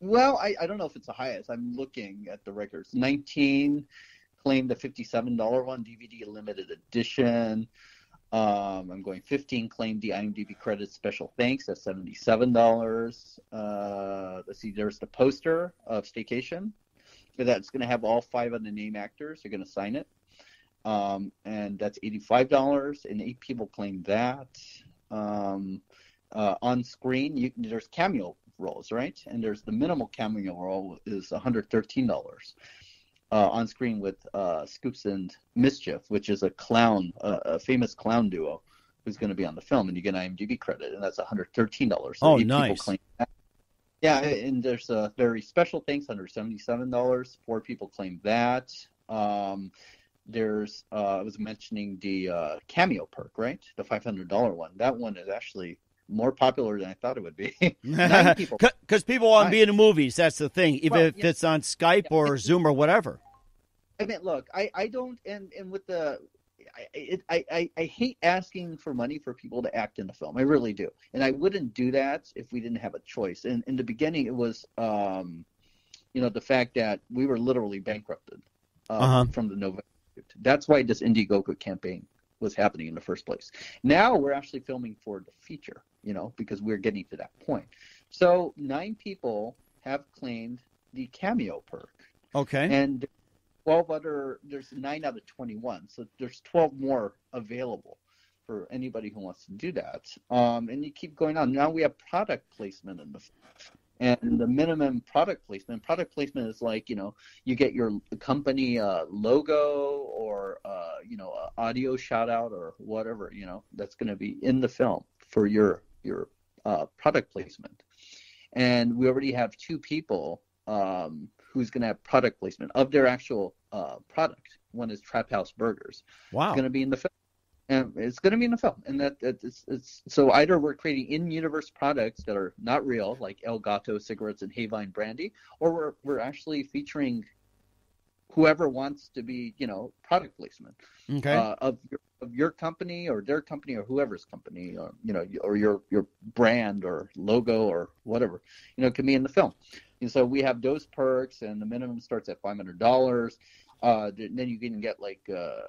Well, I, I don't know if it's the highest. I'm looking at the records. 19, claimed the fifty-seven dollar one, DVD limited edition. Um, I'm going 15 claim the IMDb credits special thanks. That's $77. Uh, let's see, there's the poster of Staycation. That's going to have all five of the name actors. They're going to sign it. Um, and that's $85. And eight people claim that. Um, uh, on screen, you, there's cameo roles, right? And there's the minimal cameo role is $113 uh, on screen with uh, Scoops and Mischief, which is a clown, uh, a famous clown duo, who's going to be on the film, and you get an IMDb credit, and that's $113. So oh, nice. Yeah, and there's a very special thanks under $77. Four people claim that. Um, there's, uh, I was mentioning the uh, cameo perk, right? The $500 one. That one is actually more popular than I thought it would be. Because people. people want to be in the movies. That's the thing. Even well, if yeah. it's on Skype yeah. or Zoom or whatever. I mean, look, I, I don't, and, and with the, I, I, I, I hate asking for money for people to act in the film. I really do. And I wouldn't do that if we didn't have a choice. And in the beginning, it was, um, you know, the fact that we were literally bankrupted uh, uh-huh. from the November. That's why this Indiegogo campaign was happening in the first place. Now we're actually filming for the feature, you know, because we're getting to that point. So nine people have claimed the cameo perk. Okay. And 12 other, there's nine out of 21. So there's 12 more available for anybody who wants to do that. Um, and you keep going on. Now we have product placement in the and the minimum product placement product placement is like you know you get your company uh, logo or uh, you know audio shout out or whatever you know that's going to be in the film for your your uh, product placement. And we already have two people um, who's going to have product placement of their actual uh, product. One is trap house burgers. Wow. It's going to be in the film. And it's going to be in the film. And that, that it's, it's so either we're creating in-universe products that are not real like el gato cigarettes and havine brandy or we're, we're actually featuring whoever wants to be you know product placement okay. uh, of, your, of your company or their company or whoever's company or you know or your your brand or logo or whatever you know can be in the film and so we have those perks and the minimum starts at $500 uh, then you can get like uh,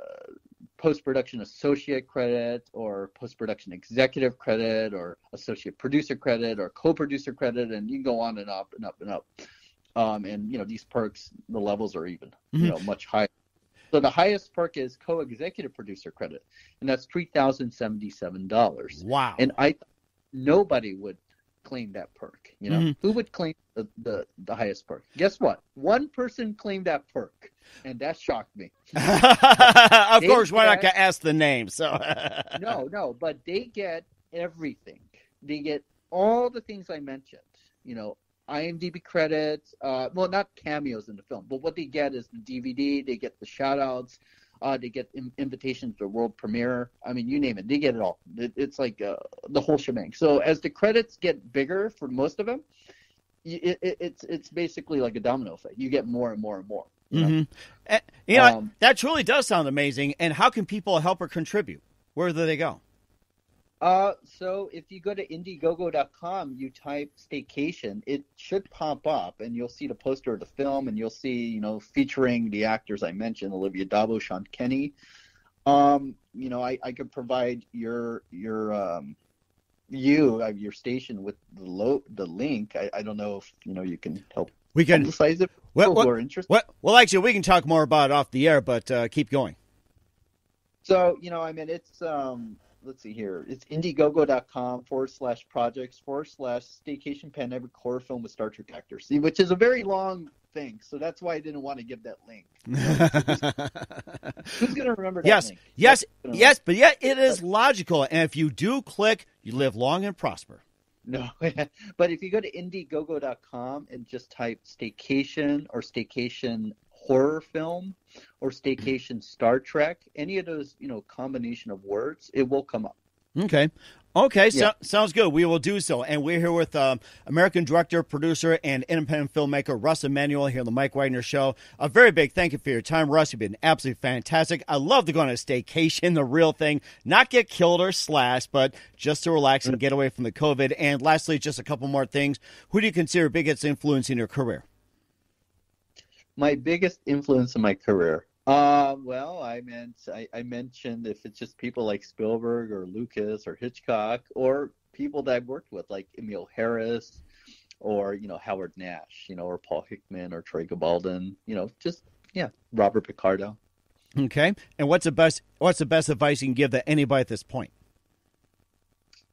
post production associate credit or post production executive credit or associate producer credit or co producer credit, and you can go on and up and up and up. Um, and you know these perks, the levels are even mm-hmm. you know much higher. So the highest perk is co-executive producer credit, and that's three thousand seventy-seven dollars. Wow! And I, nobody would claim that perk. You know, mm-hmm. who would claim the, the, the highest perk? Guess what? One person claimed that perk, and that shocked me. of course, we're not gonna ask the name. So no, no, but they get everything. They get all the things I mentioned. You know, IMDb credits. Uh, well, not cameos in the film, but what they get is the DVD. They get the shout outs. Uh, they get in- invitations to world premiere. I mean, you name it, they get it all. It, it's like uh, the whole shebang. So as the credits get bigger for most of them, it, it, it's it's basically like a domino effect. You get more and more and more. You know, mm-hmm. you know um, that truly does sound amazing. And how can people help or contribute? Where do they go? Uh, so if you go to Indiegogo.com, you type staycation, it should pop up, and you'll see the poster of the film, and you'll see, you know, featuring the actors I mentioned, Olivia d'Abo, Sean Kenney. Um, you know, I, I could provide your your um, you your station with the lo- the link. I, I don't know if you know you can help. We can publicize it. Well, well, well, well, actually, we can talk more about it off the air, but uh, keep going. So you know, I mean, it's um, let's see here. It's Indiegogo.com forward slash projects forward slash staycation pandemic horror film with Star Trek actors, See, which is a very long thing. So that's why I didn't want to give that link. who's, going to remember that yes, link? Yes, yes, but yet it is logical. And if you do click, you live long and prosper. No, but if you go to Indiegogo.com and just type staycation or staycation horror film or staycation Star Trek, any of those, you know, combination of words, it will come up. Okay. Okay, so, sounds good. We will do so. And we're here with um, American director, producer, and independent filmmaker Russ Emanuel here on the Mike Wagner Show. A very big thank you for your time, Russ. You've been absolutely fantastic. I love to go on a staycation, the real thing, not get killed or slashed, but just to relax and get away from the COVID. And lastly, just a couple more things. Who do you consider biggest influence in your career? My biggest influence in my career Uh, well, I meant I, I mentioned if it's just people like Spielberg or Lucas or Hitchcock or people that I've worked with like Emil Harris or you know Howard Nash, you know, or Paul Hickman or Troy Gabaldon, you know, just yeah, Robert Picardo. Okay, and what's the best what's the best advice you can give to anybody at this point?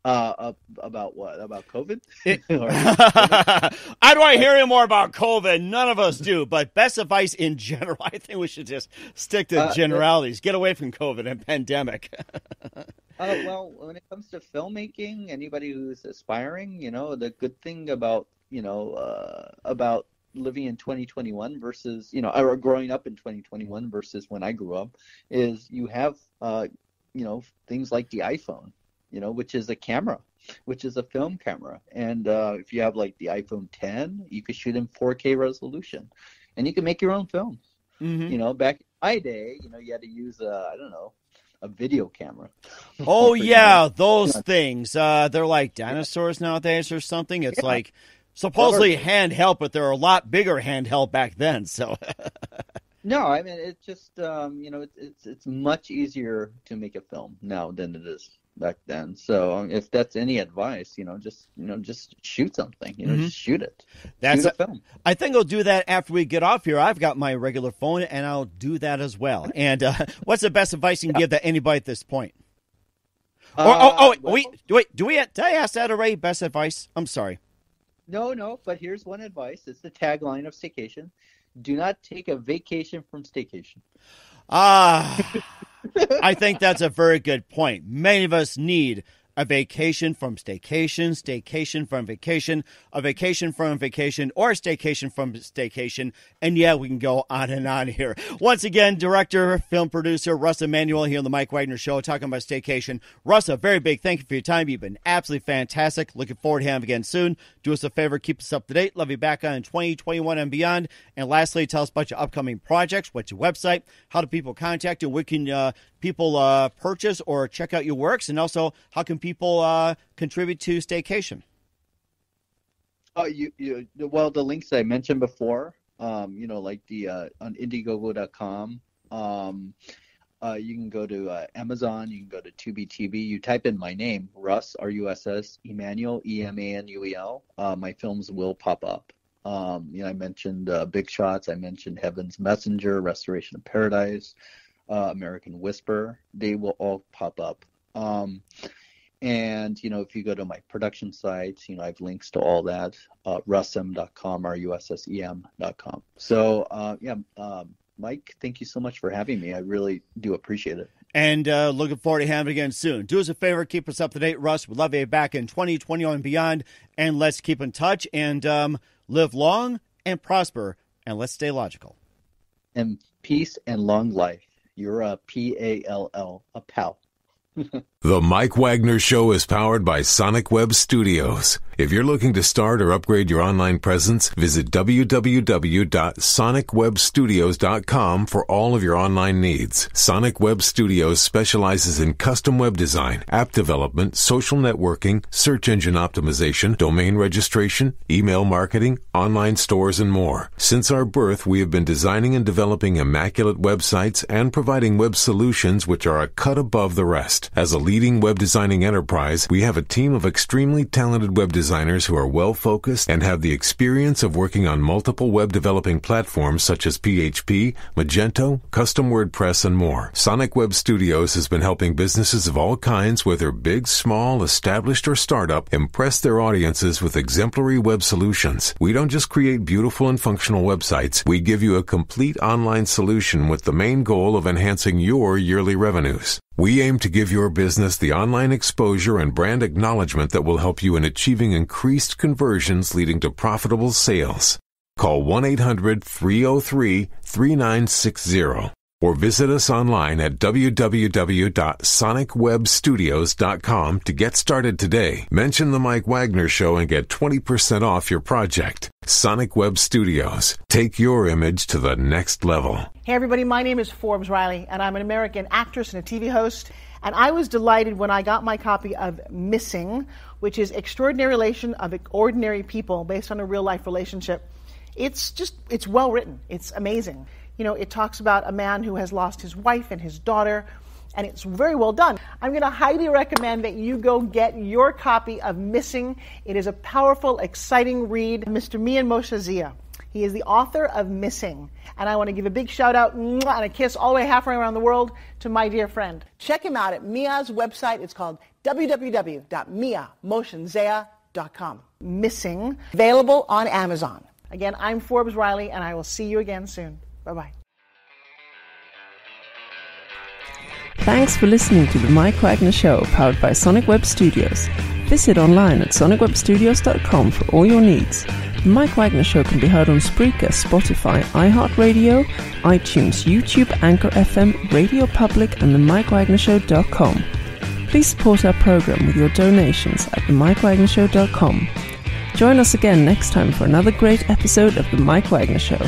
Uh, about what? About COVID? It, I don't want to hear any more about COVID. None of us do. But best advice in general, I think we should just stick to uh, generalities. Get away from COVID and pandemic. uh, well, when it comes to filmmaking, anybody who's aspiring, you know, the good thing about you know uh, about living in 2021 versus you know or growing up in 2021 versus when I grew up is you have uh, you know things like the iPhone you know, which is a camera, which is a film camera. And uh, if you have like the iPhone 10, you could shoot in 4K resolution, and you can make your own films. Mm-hmm. You know, back in my day, you know, you had to use a I don't know a video camera. Oh yeah, those things. Uh, they're like dinosaurs nowadays or something. It's yeah. like supposedly handheld, but they're a lot bigger handheld back then. So. no, I mean it's just um, you know it's, it's it's much easier to make a film now than it is back then. So um, if that's any advice, you know, just you know, just shoot something. You know, mm-hmm. just shoot it. That's shoot a, a film. I think I'll do that after we get off here. I've got my regular phone, and I'll do that as well. And uh, what's the best advice you can give to anybody at this point? Uh, or, oh, oh, wait, well, wait, wait, do we? Did I ask that already? Best advice? I'm sorry. No, no, but here's one advice. It's the tagline of staycation: Do not take a vacation from staycation. Ah. I think that's a very good point. Many of us need a vacation from staycation, staycation from vacation, a vacation from vacation, or a staycation from staycation. And yeah, we can go on and on here. Once again, director, film producer Russ Emanuel here on the Mike Wagner Show talking about staycation. Russ, a very big thank you for your time. You've been absolutely fantastic. Looking forward to having again soon. Do us a favor, keep us up to date. Love you back on in 2021 and beyond. And lastly, tell us about your upcoming projects. What's your website? How do people contact you? Where can uh, people uh, purchase or check out your works? And also, how can people uh, contribute to Staycation? Oh, you, you, well, the links I mentioned before, um, you know, like the uh, on Indiegogo.com. Um, uh, you can go to uh, Amazon. You can go to TubiTV. You type in my name, Russ R U S S Emanuel E M A N U E L. Uh, my films will pop up. Um, you know, I mentioned uh, Big Shots. I mentioned Heaven's Messenger, Restoration of Paradise, uh, American Wisper. They will all pop up. Um, and, you know, if you go to my production sites, you know, I have links to all that, uh, russem.com, R-U-S-S-E-M.com. So, uh, yeah, um, Mike, thank you so much for having me. I really do appreciate it. And uh, looking forward to having again soon. Do us a favor, keep us up to date, Russ. We'd love you back in 2020 and beyond. And let's keep in touch and um, live long and prosper. And let's stay logical. And peace and long life. You're a P A L L, a pal. The Mike Wagner Show is powered by Sonic Web Studios. If you're looking to start or upgrade your online presence, visit www.sonicwebstudios.com for all of your online needs. Sonic Web Studios specializes in custom web design, app development, social networking, search engine optimization, domain registration, email marketing, online stores, and more. Since our birth, we have been designing and developing immaculate websites and providing web solutions which are a cut above the rest. As a leading web designing enterprise, we have a team of extremely talented web designers who are well focused and have the experience of working on multiple web developing platforms such as PHP, Magento, custom WordPress, and more. Sonic Web Studios has been helping businesses of all kinds, whether big, small, established, or startup, impress their audiences with exemplary web solutions. We don't just create beautiful and functional websites, we give you a complete online solution with the main goal of enhancing your yearly revenues. We aim to give your business the online exposure and brand acknowledgement that will help you in achieving increased conversions leading to profitable sales. Call 1-800-303-3960 or visit us online at www.sonicwebstudios.com to get started today. Mention the Mike Wagner Show and get 20% off your project. Sonic Web Studios. Take your image to the next level. Hey, everybody, my name is Forbes Riley, and I'm an American actress and a TV host. And I was delighted when I got my copy of Missing, which is Extraordinary Relation of Ordinary People based on a real life relationship. It's just, it's well written, it's amazing. You know, it talks about a man who has lost his wife and his daughter, and it's very well done. I'm going to highly recommend that you go get your copy of Missing. It is a powerful, exciting read. Mr. Mian Mohsin Zia. He is the author of Missing. And I want to give a big shout out and a kiss all the way halfway around the world to my dear friend. Check him out at Mia's website. It's called www.miamotionzea.com. Missing, available on Amazon. Again, I'm Forbes Riley, and I will see you again soon. Bye bye. Thanks for listening to the Mike Wagner Show, powered by Sonic Web Studios. Visit online at sonicwebstudios.com for all your needs. The Mike Wagner Show can be heard on Spreaker, Spotify, iHeartRadio, iTunes, YouTube, Anchor FM, Radio Public, and the MikeWagnerShow.com. Please support our program with your donations at themikewagnershow.com. Join us again next time for another great episode of The Mike Wagner Show.